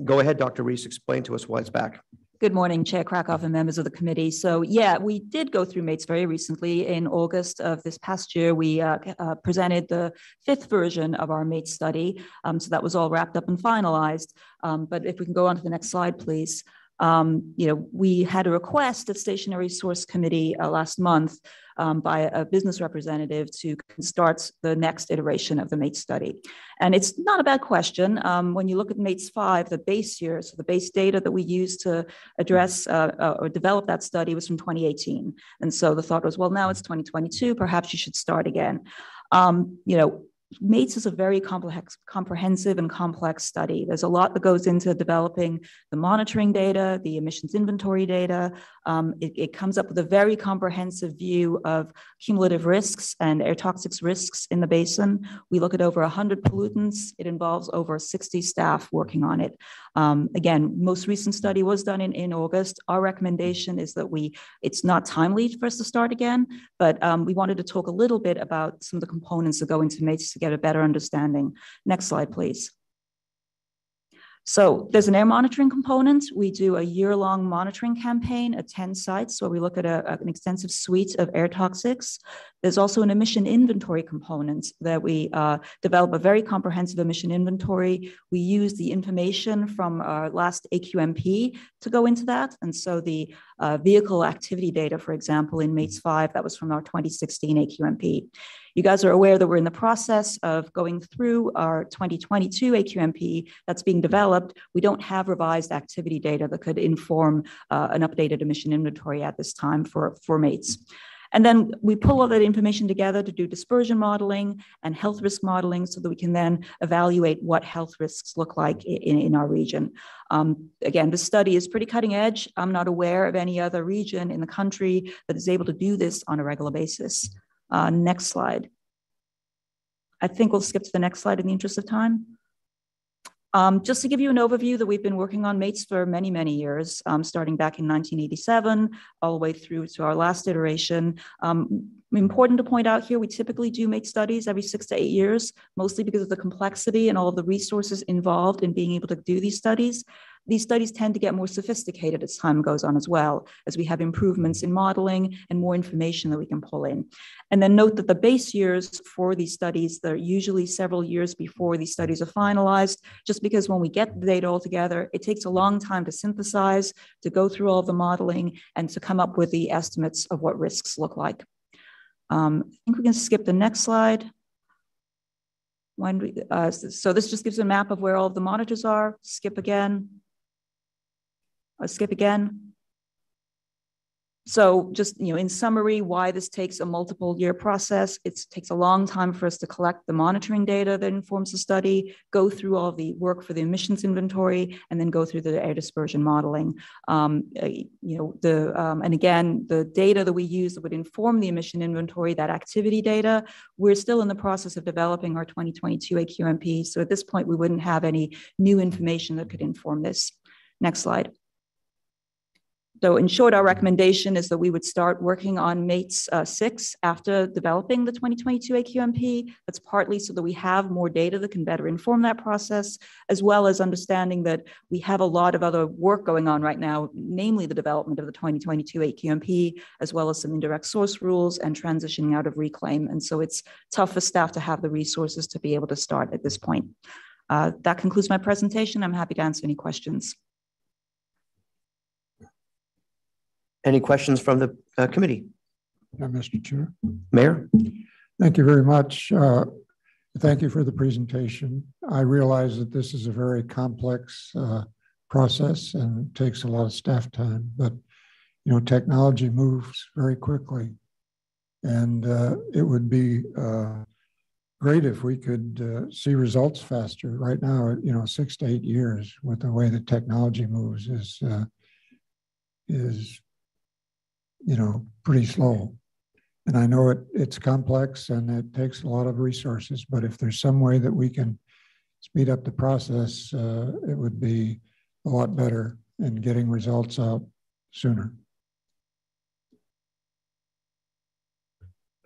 go ahead, Dr. Rees, explain to us why it's back. Good morning, Chair Kracov and members of the committee. So yeah, we did go through MATES very recently. In August of this past year, we uh, uh, presented the fifth version of our MATES study. Um, so that was all wrapped up and finalized. Um, but if we can go on to the next slide, please. Um, you know, we had a request at Stationary Source Committee uh, last month um, by a business representative to start the next iteration of the MATES study. And it's not a bad question. Um, when you look at MATES 5, the base year, so the base data that we used to address uh, uh, or develop that study was from 2018. And so the thought was, well, now it's 2022, perhaps you should start again. Um, you know, MATES is a very complex, comprehensive and complex study. There's a lot that goes into developing the monitoring data, the emissions inventory data. Um, it, it, comes up with a very comprehensive view of cumulative risks and air toxics risks in the basin. We look at over 100 pollutants. It involves over 60 staff working on it. Um, again, most recent study was done in, in August. Our recommendation is that we, it's not timely for us to start again, but um, we wanted to talk a little bit about some of the components that go into MATES to get a better understanding. Next slide, please. So there's an air monitoring component. We do a year-long monitoring campaign at 10 sites where we look at a, an extensive suite of air toxics. There's also an emission inventory component that we uh, develop a very comprehensive emission inventory. We use the information from our last AQMP to go into that. And so the uh, vehicle activity data, for example, in MATES 5, that was from our 2016 AQMP. You guys are aware that we're in the process of going through our 2022 AQMP that's being developed. We don't have revised activity data that could inform uh, an updated emission inventory at this time for, for MATES. And then we pull all that information together to do dispersion modeling and health risk modeling so that we can then evaluate what health risks look like in, in our region. Um, again, this study is pretty cutting edge. I'm not aware of any other region in the country that is able to do this on a regular basis. Uh, next slide. I think we'll skip to the next slide in the interest of time. Um, just to give you an overview that we've been working on MATES for many, many years, um, starting back in 1987, all the way through to our last iteration. Um, important to point out here, we typically do mate studies every six to eight years, mostly because of the complexity and all of the resources involved in being able to do these studies. These studies tend to get more sophisticated as time goes on as well, as we have improvements in modeling and more information that we can pull in. And then note that the base years for these studies, they're usually several years before these studies are finalized, just because when we get the data all together, it takes a long time to synthesize, to go through all the modeling, and to come up with the estimates of what risks look like. Um, I think we can skip the next slide. When we, uh, so this just gives a map of where all of the monitors are. Skip again. I'll skip again. So just, you know, in summary, why this takes a multiple year process, it takes a long time for us to collect the monitoring data that informs the study, go through all the work for the emissions inventory, and then go through the air dispersion modeling. Um, uh, you know, the, um, and again, the data that we use that would inform the emission inventory, that activity data, we're still in the process of developing our 2022 AQMP. So at this point, we wouldn't have any new information that could inform this. Next slide. So in short, our recommendation is that we would start working on MATES uh, 6 after developing the 2022 AQMP. That's partly so that we have more data that can better inform that process, as well as understanding that we have a lot of other work going on right now, namely the development of the 2022 AQMP, as well as some indirect source rules and transitioning out of reclaim. And so it's tough for staff to have the resources to be able to start at this point. Uh, that concludes my presentation. I'm happy to answer any questions. Any questions from the uh, committee? Yeah, Mr. Chair. Mayor? Thank you very much. Uh, thank you for the presentation. I realize that this is a very complex uh, process and takes a lot of staff time, but you know, technology moves very quickly. And uh, it would be uh, great if we could uh, see results faster. Right now, you know, six to eight years with the way that technology moves is is you know, pretty slow. And I know it, it's complex and it takes a lot of resources, but if there's some way that we can speed up the process, uh, it would be a lot better in getting results out sooner.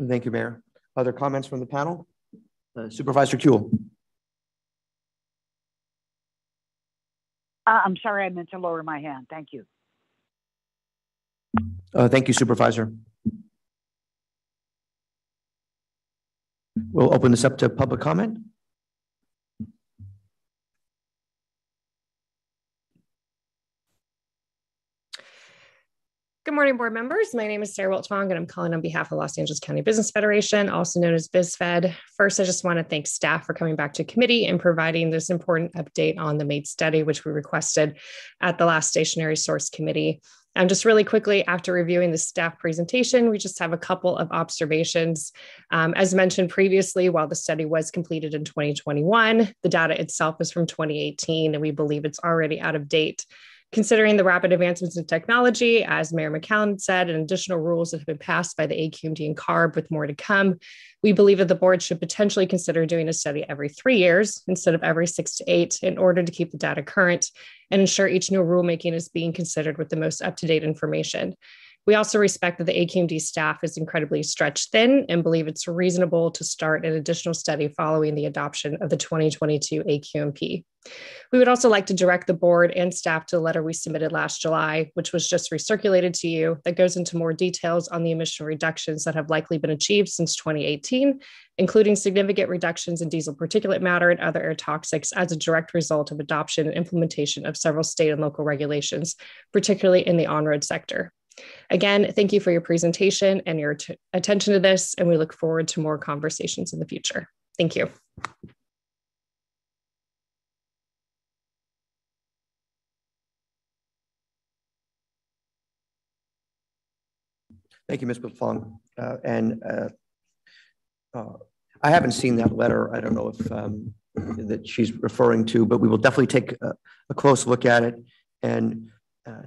Thank you, Mayor. Other comments from the panel? Uh, Supervisor Kuehl. Uh, I'm sorry, I meant to lower my hand. Thank you. Uh, thank you, Supervisor. We'll open this up to public comment. Good morning, board members. My name is Sarah Wiltfong, and I'm calling on behalf of Los Angeles County Business Federation, also known as BizFed. First, I just want to thank staff for coming back to committee and providing this important update on the MADE study, which we requested at the last stationary source committee. And just really quickly, after reviewing the staff presentation, we just have a couple of observations. Um, as mentioned previously, while the study was completed in 2021, the data itself is from 2018, and we believe it's already out of date. Considering the rapid advancements in technology, as Mayor McCallon said, and additional rules that have been passed by the AQMD and CARB with more to come, we believe that the board should potentially consider doing a study every three years instead of every six to eight in order to keep the data current and ensure each new rulemaking is being considered with the most up-to-date information. We also respect that the AQMD staff is incredibly stretched thin and believe it's reasonable to start an additional study following the adoption of the 2022 AQMP. We would also like to direct the board and staff to the letter we submitted last July, which was just recirculated to you, that goes into more details on the emission reductions that have likely been achieved since 2018, including significant reductions in diesel particulate matter and other air toxics as a direct result of adoption and implementation of several state and local regulations, particularly in the on-road sector. Again, thank you for your presentation and your attention to this, and we look forward to more conversations in the future. Thank you. Thank you, Ms. Fong. Uh, and uh, uh, I haven't seen that letter. I don't know if um, that she's referring to, but we will definitely take a, a close look at it. And uh,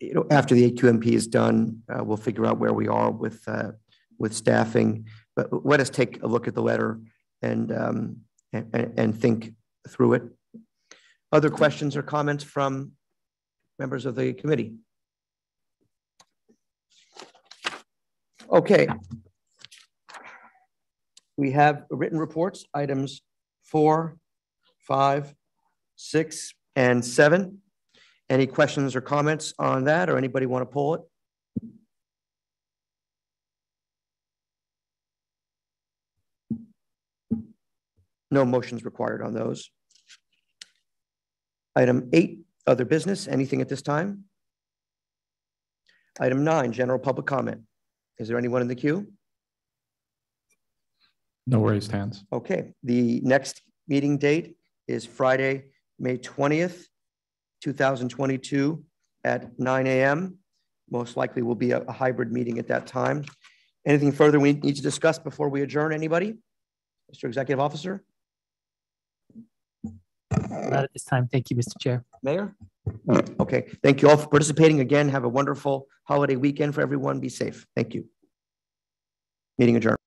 you know, after the AQMP is done, uh, we'll figure out where we are with uh, with staffing. But let us take a look at the letter and, um, and and think through it. Other questions or comments from members of the committee? Okay. We have written reports, items four, five, six, and seven. Any questions or comments on that, or anybody want to pull it? No motions required on those. Item eight, other business, anything at this time? Item nine, general public comment. Is there anyone in the queue? No raised hands. Okay, the next meeting date is Friday, May 20th, 2022 at 9 a.m. Most likely will be a, a hybrid meeting at that time. Anything further we need to discuss before we adjourn, anybody? Mr. Executive Officer? Not at this time. Thank you, Mr. Chair. Mayor? Okay, thank you all for participating. Again, have a wonderful holiday weekend for everyone. Be safe. Thank you. Meeting adjourned.